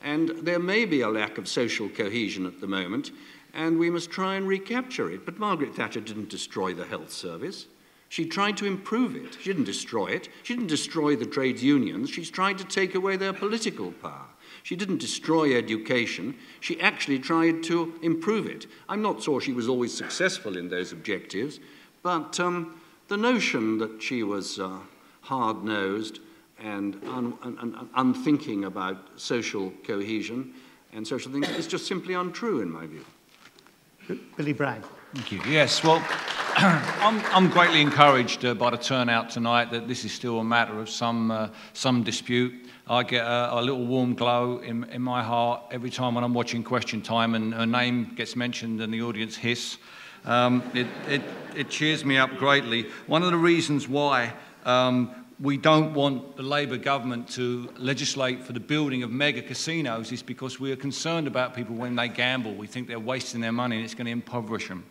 and there may be a lack of social cohesion at the moment, and we must try and recapture it. But Margaret Thatcher didn't destroy the health service. She tried to improve it. She didn't destroy it. She didn't destroy the trades unions. She's tried to take away their political power. She didn't destroy education. She actually tried to improve it. I'm not sure she was always successful in those objectives, but um, the notion that she was uh, hard nosed and un un unthinking about social cohesion and social things is just simply untrue, in my view. Billy Bragg. Thank you. Yes, well, I'm, I'm, greatly encouraged uh, by the turnout tonight that this is still a matter of some, uh, some dispute. I get a, a, little warm glow in, in my heart every time when I'm watching Question Time and her name gets mentioned and the audience hiss. Um, it, it, it, cheers me up greatly. One of the reasons why um, we don't want the Labour government to legislate for the building of mega casinos is because we are concerned about people when they gamble. We think they're wasting their money and it's going to impoverish them.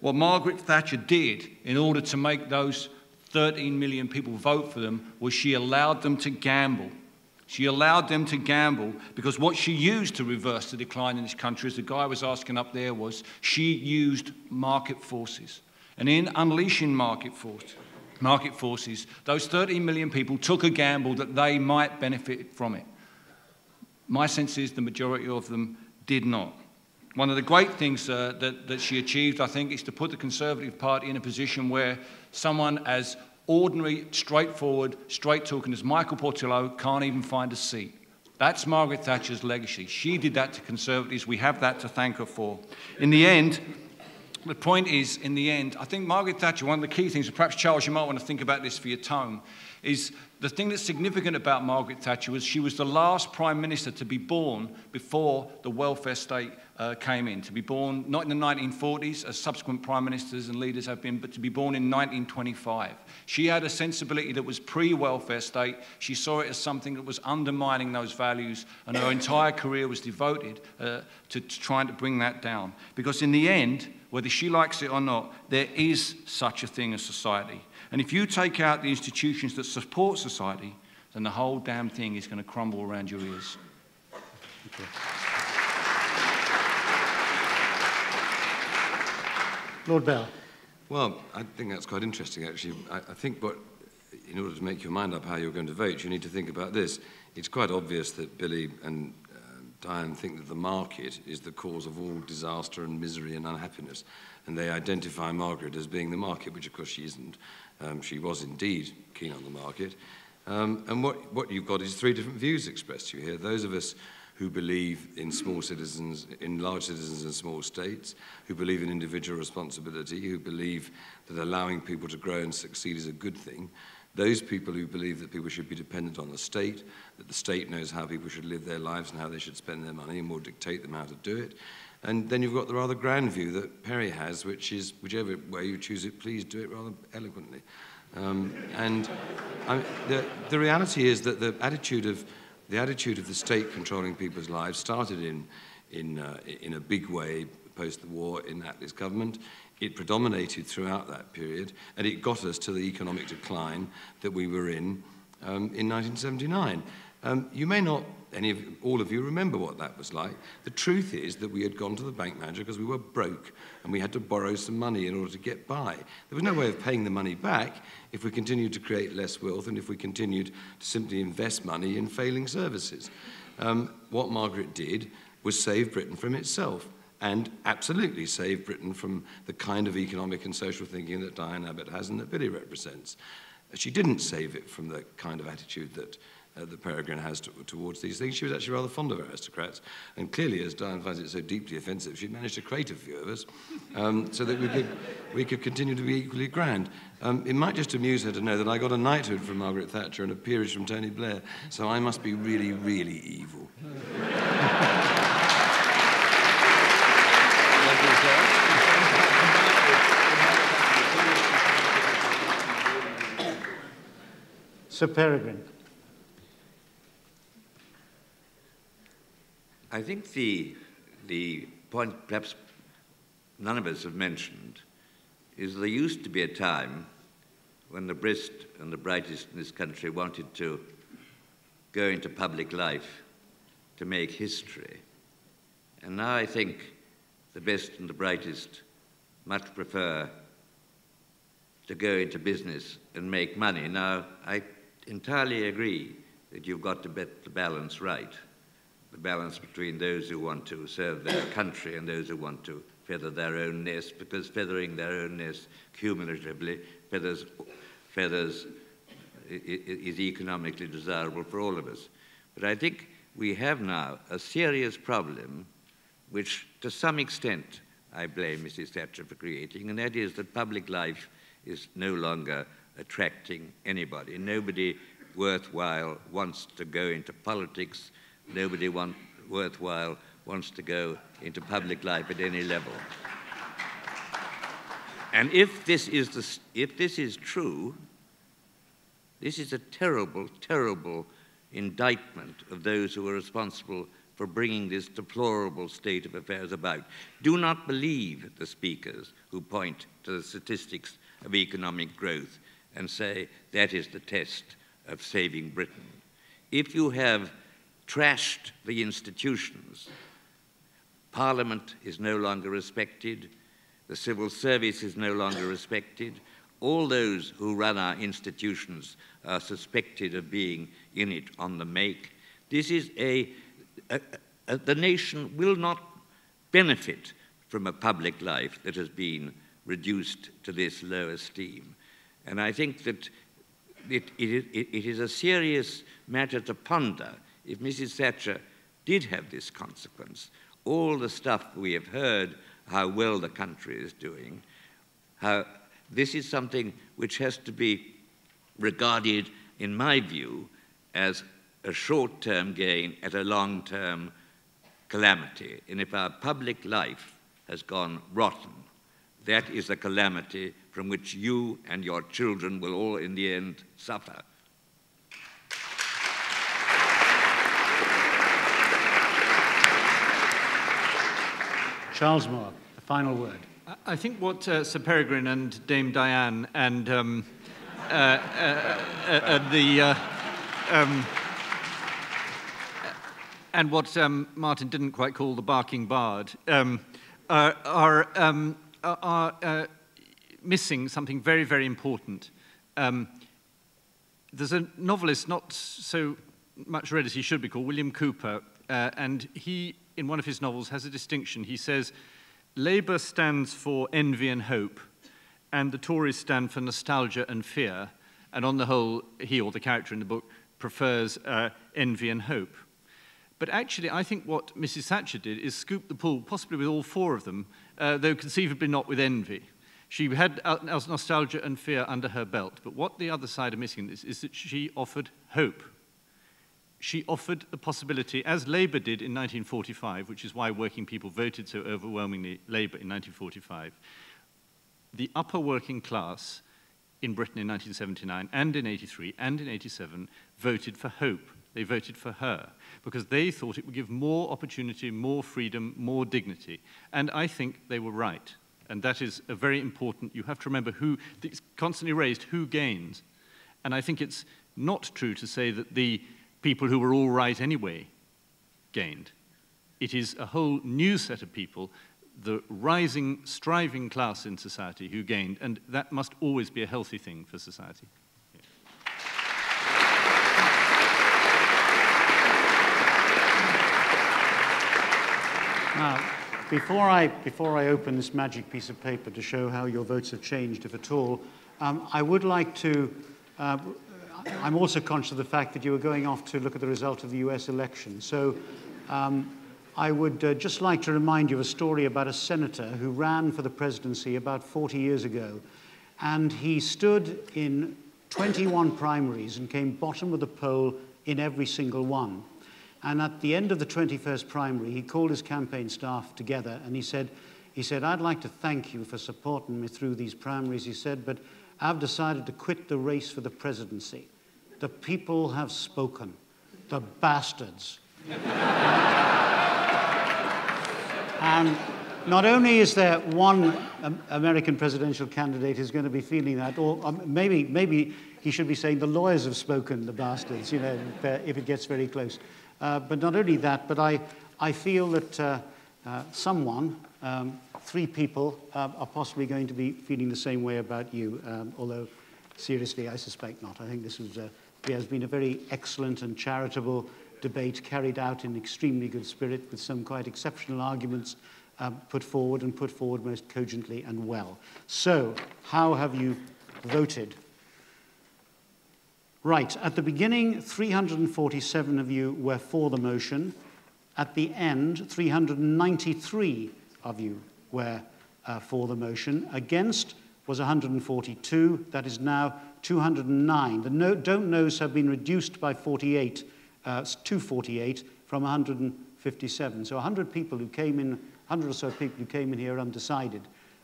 What Margaret Thatcher did in order to make those 13 million people vote for them was she allowed them to gamble. She allowed them to gamble because what she used to reverse the decline in this country, as the guy was asking up there, was she used market forces. And in unleashing market forces, market forces, those 13 million people took a gamble that they might benefit from it. My sense is the majority of them did not. One of the great things uh, that, that she achieved, I think, is to put the Conservative Party in a position where someone as ordinary, straightforward, straight talking as Michael Portillo can't even find a seat. That's Margaret Thatcher's legacy. She did that to Conservatives. We have that to thank her for. In the end, the point is, in the end, I think Margaret Thatcher, one of the key things, perhaps Charles, you might want to think about this for your tone, is the thing that's significant about Margaret Thatcher was she was the last Prime Minister to be born before the welfare state uh, came in. To be born not in the 1940s, as subsequent Prime Ministers and leaders have been, but to be born in 1925. She had a sensibility that was pre welfare state. She saw it as something that was undermining those values, and her entire career was devoted uh, to, to trying to bring that down. Because in the end, whether she likes it or not, there is such a thing as society. And if you take out the institutions that support society, then the whole damn thing is going to crumble around your ears. Lord Bell. Well, I think that's quite interesting, actually. I, I think what, in order to make your mind up how you're going to vote, you need to think about this. It's quite obvious that Billy and uh, Diane think that the market is the cause of all disaster and misery and unhappiness. And they identify Margaret as being the market, which of course she isn't. Um, she was indeed keen on the market. Um, and what, what you've got is three different views expressed to you here. Those of us who believe in small citizens, in large citizens and small states, who believe in individual responsibility, who believe that allowing people to grow and succeed is a good thing, Those people who believe that people should be dependent on the state, that the state knows how people should live their lives and how they should spend their money and will dictate them how to do it. And then you've got the rather grand view that Perry has, which is whichever way you choose it, please do it rather eloquently. Um, and I, the, the reality is that the attitude of the attitude of the state controlling people's lives started in, in, uh, in a big way post the war in Attlee's government. It predominated throughout that period, and it got us to the economic decline that we were in um, in 1979. Um, you may not, any of all of you, remember what that was like. The truth is that we had gone to the bank manager because we were broke and we had to borrow some money in order to get by. There was no way of paying the money back if we continued to create less wealth and if we continued to simply invest money in failing services. Um, what Margaret did was save Britain from itself and absolutely save Britain from the kind of economic and social thinking that Diane Abbott has and that Billy represents. She didn't save it from the kind of attitude that uh, that Peregrine has to, towards these things. She was actually rather fond of aristocrats. And clearly, as Diane finds it so deeply offensive, she managed to create a few of us um, so that we could, we could continue to be equally grand. Um, it might just amuse her to know that I got a knighthood from Margaret Thatcher and a peerage from Tony Blair, so I must be really, really evil. Sir Peregrine. I think the, the point perhaps none of us have mentioned is there used to be a time when the best and the brightest in this country wanted to go into public life to make history. And now I think the best and the brightest much prefer to go into business and make money. Now, I entirely agree that you've got to get the balance right the balance between those who want to serve their country and those who want to feather their own nest, because feathering their own nest cumulatively feathers, feathers is economically desirable for all of us. But I think we have now a serious problem, which to some extent I blame Mrs. Thatcher for creating, and that is that public life is no longer attracting anybody. Nobody worthwhile wants to go into politics nobody want, worthwhile wants to go into public life at any level. And if this is, the, if this is true, this is a terrible, terrible indictment of those who are responsible for bringing this deplorable state of affairs about. Do not believe the speakers who point to the statistics of economic growth and say that is the test of saving Britain. If you have trashed the institutions. Parliament is no longer respected. The civil service is no longer respected. All those who run our institutions are suspected of being in it on the make. This is a, a, a the nation will not benefit from a public life that has been reduced to this low esteem. And I think that it, it, it is a serious matter to ponder if Mrs. Thatcher did have this consequence, all the stuff we have heard, how well the country is doing, how this is something which has to be regarded, in my view, as a short term gain at a long term calamity. And if our public life has gone rotten, that is a calamity from which you and your children will all in the end suffer. Charles Moore, the final word. I think what uh, Sir Peregrine and Dame Diane and um, uh, uh, uh, uh the uh, um, and what um, Martyn didn't quite call the barking bard um, are, are, um, are missing something very, very important. Um, there's a novelist not so much read as he should be called, William Cooper, and he in one of his novels, has a distinction. He says, Labour stands for envy and hope, and the Tories stand for nostalgia and fear. And on the whole, he or the character in the book prefers uh, envy and hope. But actually, I think what Mrs. Thatcher did is scoop the pool, possibly with all four of them, uh, though conceivably not with envy. She had nostalgia and fear under her belt, but what the other side are missing is, is that she offered hope. She offered the possibility, as Labour did in 1945, which is why working people voted so overwhelmingly Labour in 1945, the upper working class in Britain in 1979 and in 83 and in 87 voted for hope. They voted for her because they thought it would give more opportunity, more freedom, more dignity. And I think they were right. And that is a very important, you have to remember who, it's constantly raised, who gains. And I think it's not true to say that the people who were all right anyway gained. It is a whole new set of people, the rising, striving class in society who gained, and that must always be a healthy thing for society. Now, before I, before I open this magic piece of paper to show how your votes have changed, if at all, um, I would like to, uh, I'm also conscious of the fact that you were going off to look at the result of the US election. So um, I would uh, just like to remind you of a story about a senator who ran for the presidency about 40 years ago. And he stood in 21 primaries and came bottom of the poll in every single one. And at the end of the 21st primary, he called his campaign staff together and he said, he said, I'd like to thank you for supporting me through these primaries, he said, but I've decided to quit the race for the presidency. The people have spoken. The bastards. and not only is there one American presidential candidate who's going to be feeling that, or um, maybe, maybe he should be saying the lawyers have spoken, the bastards, you know, if it gets very close. Uh, but not only that, but I, I feel that uh, uh, someone, um, three people, uh, are possibly going to be feeling the same way about you, um, although seriously, I suspect not. I think this was, uh, has been a very excellent and charitable debate carried out in extremely good spirit with some quite exceptional arguments um, put forward and put forward most cogently and well. So, how have you voted Right, at the beginning, 347 of you were for the motion. At the end, 393 of you were uh, for the motion. Against was 142. That is now 209. The no, don't knows have been reduced by 48, uh, 248 from 157. So 100 people who came in, 100 or so people who came in here undecided,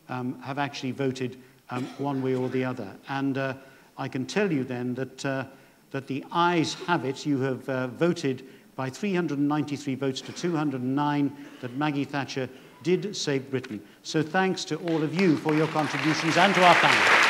um, have actually voted um, one way or the other. And uh, I can tell you then that, uh, that the ayes have it. You have uh, voted by 393 votes to 209 that Maggie Thatcher did save Britain. So thanks to all of you for your contributions and to our panel.